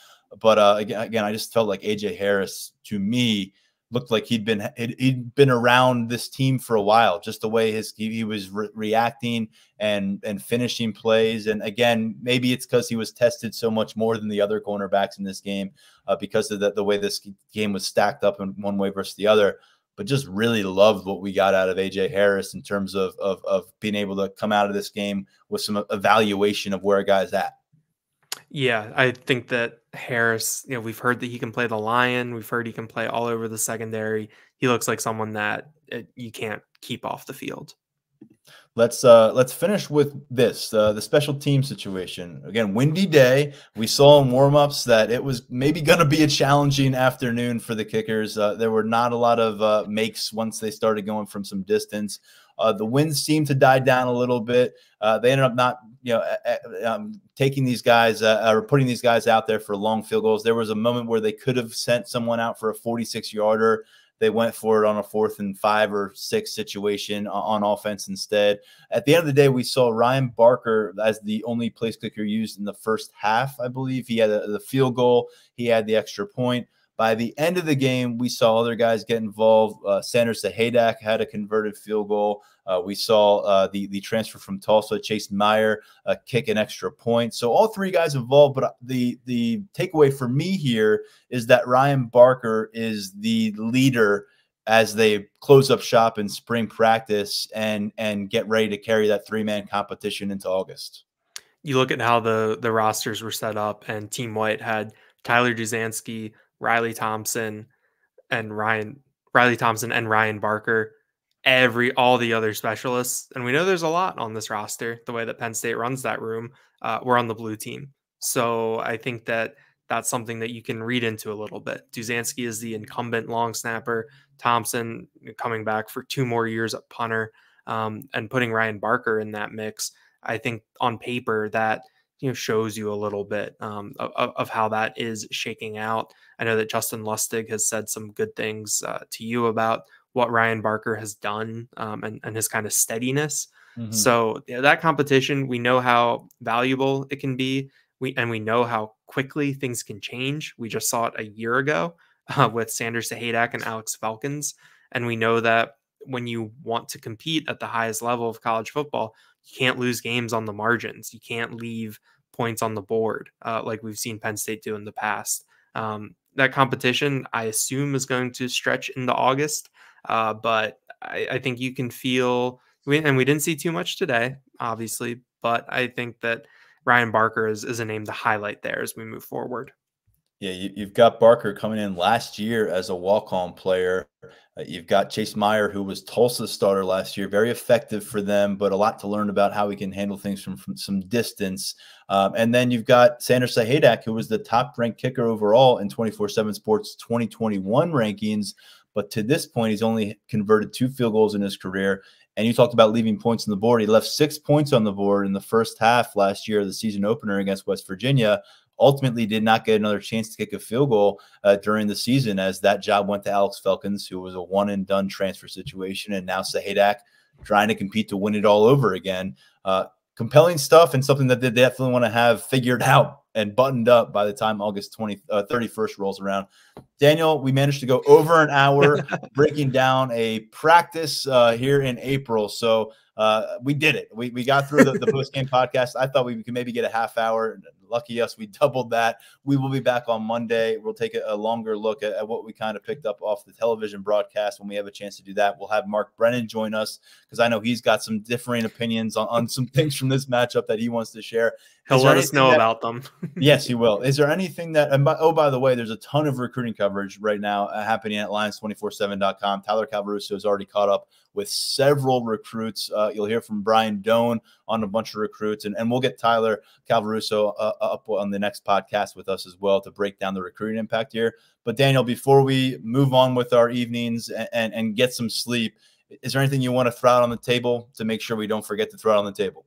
But uh, again, again, I just felt like AJ Harris to me looked like he'd been he'd been around this team for a while. Just the way his he, was re reacting and and finishing plays. And again, maybe it's because he was tested so much more than the other cornerbacks in this game uh, because of the, the way this game was stacked up in one way versus the other. But just really loved what we got out of AJ Harris in terms of of, of being able to come out of this game with some evaluation of where a guy's at. Yeah, I think that Harris, you know, we've heard that he can play the lion. We've heard he can play all over the secondary. He looks like someone that uh, you can't keep off the field. Let's uh let's finish with this uh, the special team situation. Again, windy day. We saw in warmups that it was maybe going to be a challenging afternoon for the kickers. Uh, there were not a lot of uh, makes once they started going from some distance. Uh, the winds seemed to die down a little bit. Uh, they ended up not, you know, um, taking these guys uh, or putting these guys out there for long field goals. There was a moment where they could have sent someone out for a 46 yarder. They went for it on a fourth and five or six situation on offense instead. At the end of the day, we saw Ryan Barker as the only place kicker used in the first half. I believe he had a, the field goal. He had the extra point. By the end of the game, we saw other guys get involved. Uh, Sanders Sahaydak had a converted field goal. Uh, we saw uh, the the transfer from Tulsa, Chase Meyer, uh, kick an extra point. So all three guys involved. But the the takeaway for me here is that Ryan Barker is the leader as they close up shop in spring practice and and get ready to carry that three man competition into August. You look at how the the rosters were set up, and Team White had Tyler Duzansky, Riley Thompson, and Ryan Riley Thompson and Ryan Barker, every all the other specialists, and we know there's a lot on this roster. The way that Penn State runs that room, uh, we're on the blue team, so I think that that's something that you can read into a little bit. Duzansky is the incumbent long snapper. Thompson coming back for two more years at punter, um, and putting Ryan Barker in that mix. I think on paper that you know shows you a little bit um, of, of, how that is shaking out. I know that Justin Lustig has said some good things uh, to you about what Ryan Barker has done um, and, and his kind of steadiness. Mm-hmm. So yeah, that competition, we know how valuable it can be. We and we know how quickly things can change. We just saw it a year ago uh, with Sanders Sahaydak and Alex Felkins, and we know that when you want to compete at the highest level of college football, you can't lose games on the margins. You can't leave points on the board uh, like we've seen Penn State do in the past. Um, that competition, I assume, is going to stretch into August, uh, but I, I, think you can feel, and we didn't see too much today, obviously, but I think that Ryan Barker is, is a name to highlight there as we move forward. Yeah, you, have got Barker coming in last year as a walk-on player. Uh, you've got Chase Meyer, who was Tulsa's starter last year, very effective for them, but a lot to learn about how he can handle things from, from some distance. Um, and then you've got Sanders Sahaydak, who was the top-ranked kicker overall in 24/7 Sports 2021 rankings, but to this point, he's only converted two field goals in his career. And you talked about leaving points on the board. He left six points on the board in the first half last year, the season opener against West Virginia ultimately did not get another chance to kick a field goal uh, during the season as that job went to Alex Felkins, who was a one and done transfer situation. And now Sahaydak trying to compete to win it all over again. Uh, compelling stuff and something that they definitely want to have figured out and buttoned up by the time August 20, uh, 31st rolls around. Daniel, we managed to go over an hour breaking down a practice uh, here in April. So uh, we did it. We, we got through the, the post game podcast. I thought we could maybe get a half hour. Lucky us, we doubled that. We will be back on Monday. We'll take a, a longer look at, at, what we kind of picked up off the television broadcast when we have a chance to do that. We'll have Mark Brennan join us because I know he's got some differing opinions on, on some things from this matchup that he wants to share. He'll let us know that, about them. yes, he will. Is there anything that, and by, oh, by the way, there's a ton of recruiting coverage right now uh, happening at Lions247.com. Tyler Calvaruso has already caught up with several recruits. Uh, you'll hear from Brian Dohn on a bunch of recruits, and, and we'll get Tyler Calvaruso uh, uh, up on the next podcast with us as well to break down the recruiting impact here. But Daniel, before we move on with our evenings and, and, and get some sleep, is there anything you want to throw out on the table to make sure we don't forget to throw it on the table?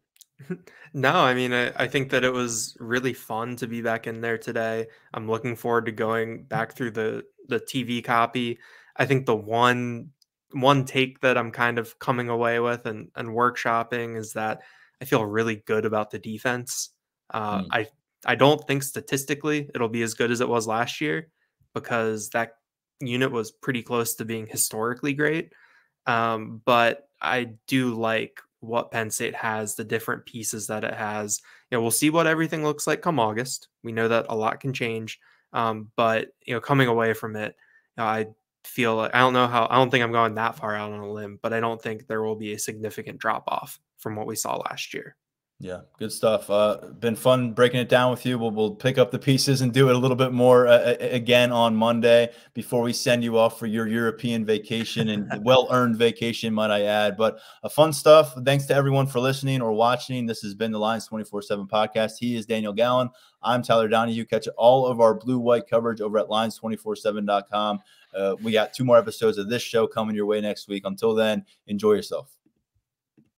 No, I mean, I, I, think that it was really fun to be back in there today. I'm looking forward to going back through the the TV copy. I think the one one take that I'm kind of coming away with and, and workshopping is that I feel really good about the defense. Uh, mm. I I don't think statistically it'll be as good as it was last year because that unit was pretty close to being historically great. Um, but I do like what Penn State has, the different pieces that it has. You know, we'll see what everything looks like come August. We know that a lot can change, um, but you know, coming away from it, you know, I feel like I don't know how I don't think I'm going that far out on a limb, but I don't think there will be a significant drop off from what we saw last year. Yeah, good stuff. Uh, been fun breaking it down with you. We'll, we'll pick up the pieces and do it a little bit more uh, again on Monday before we send you off for your European vacation and well earned vacation, might I add. But uh, fun stuff. Thanks to everyone for listening or watching. This has been the Lions 24 7 podcast. He is Daniel Gallen. I'm Tyler Donohue. Catch all of our blue white coverage over at lions247.com. Uh, we got two more episodes of this show coming your way next week. Until then, enjoy yourself.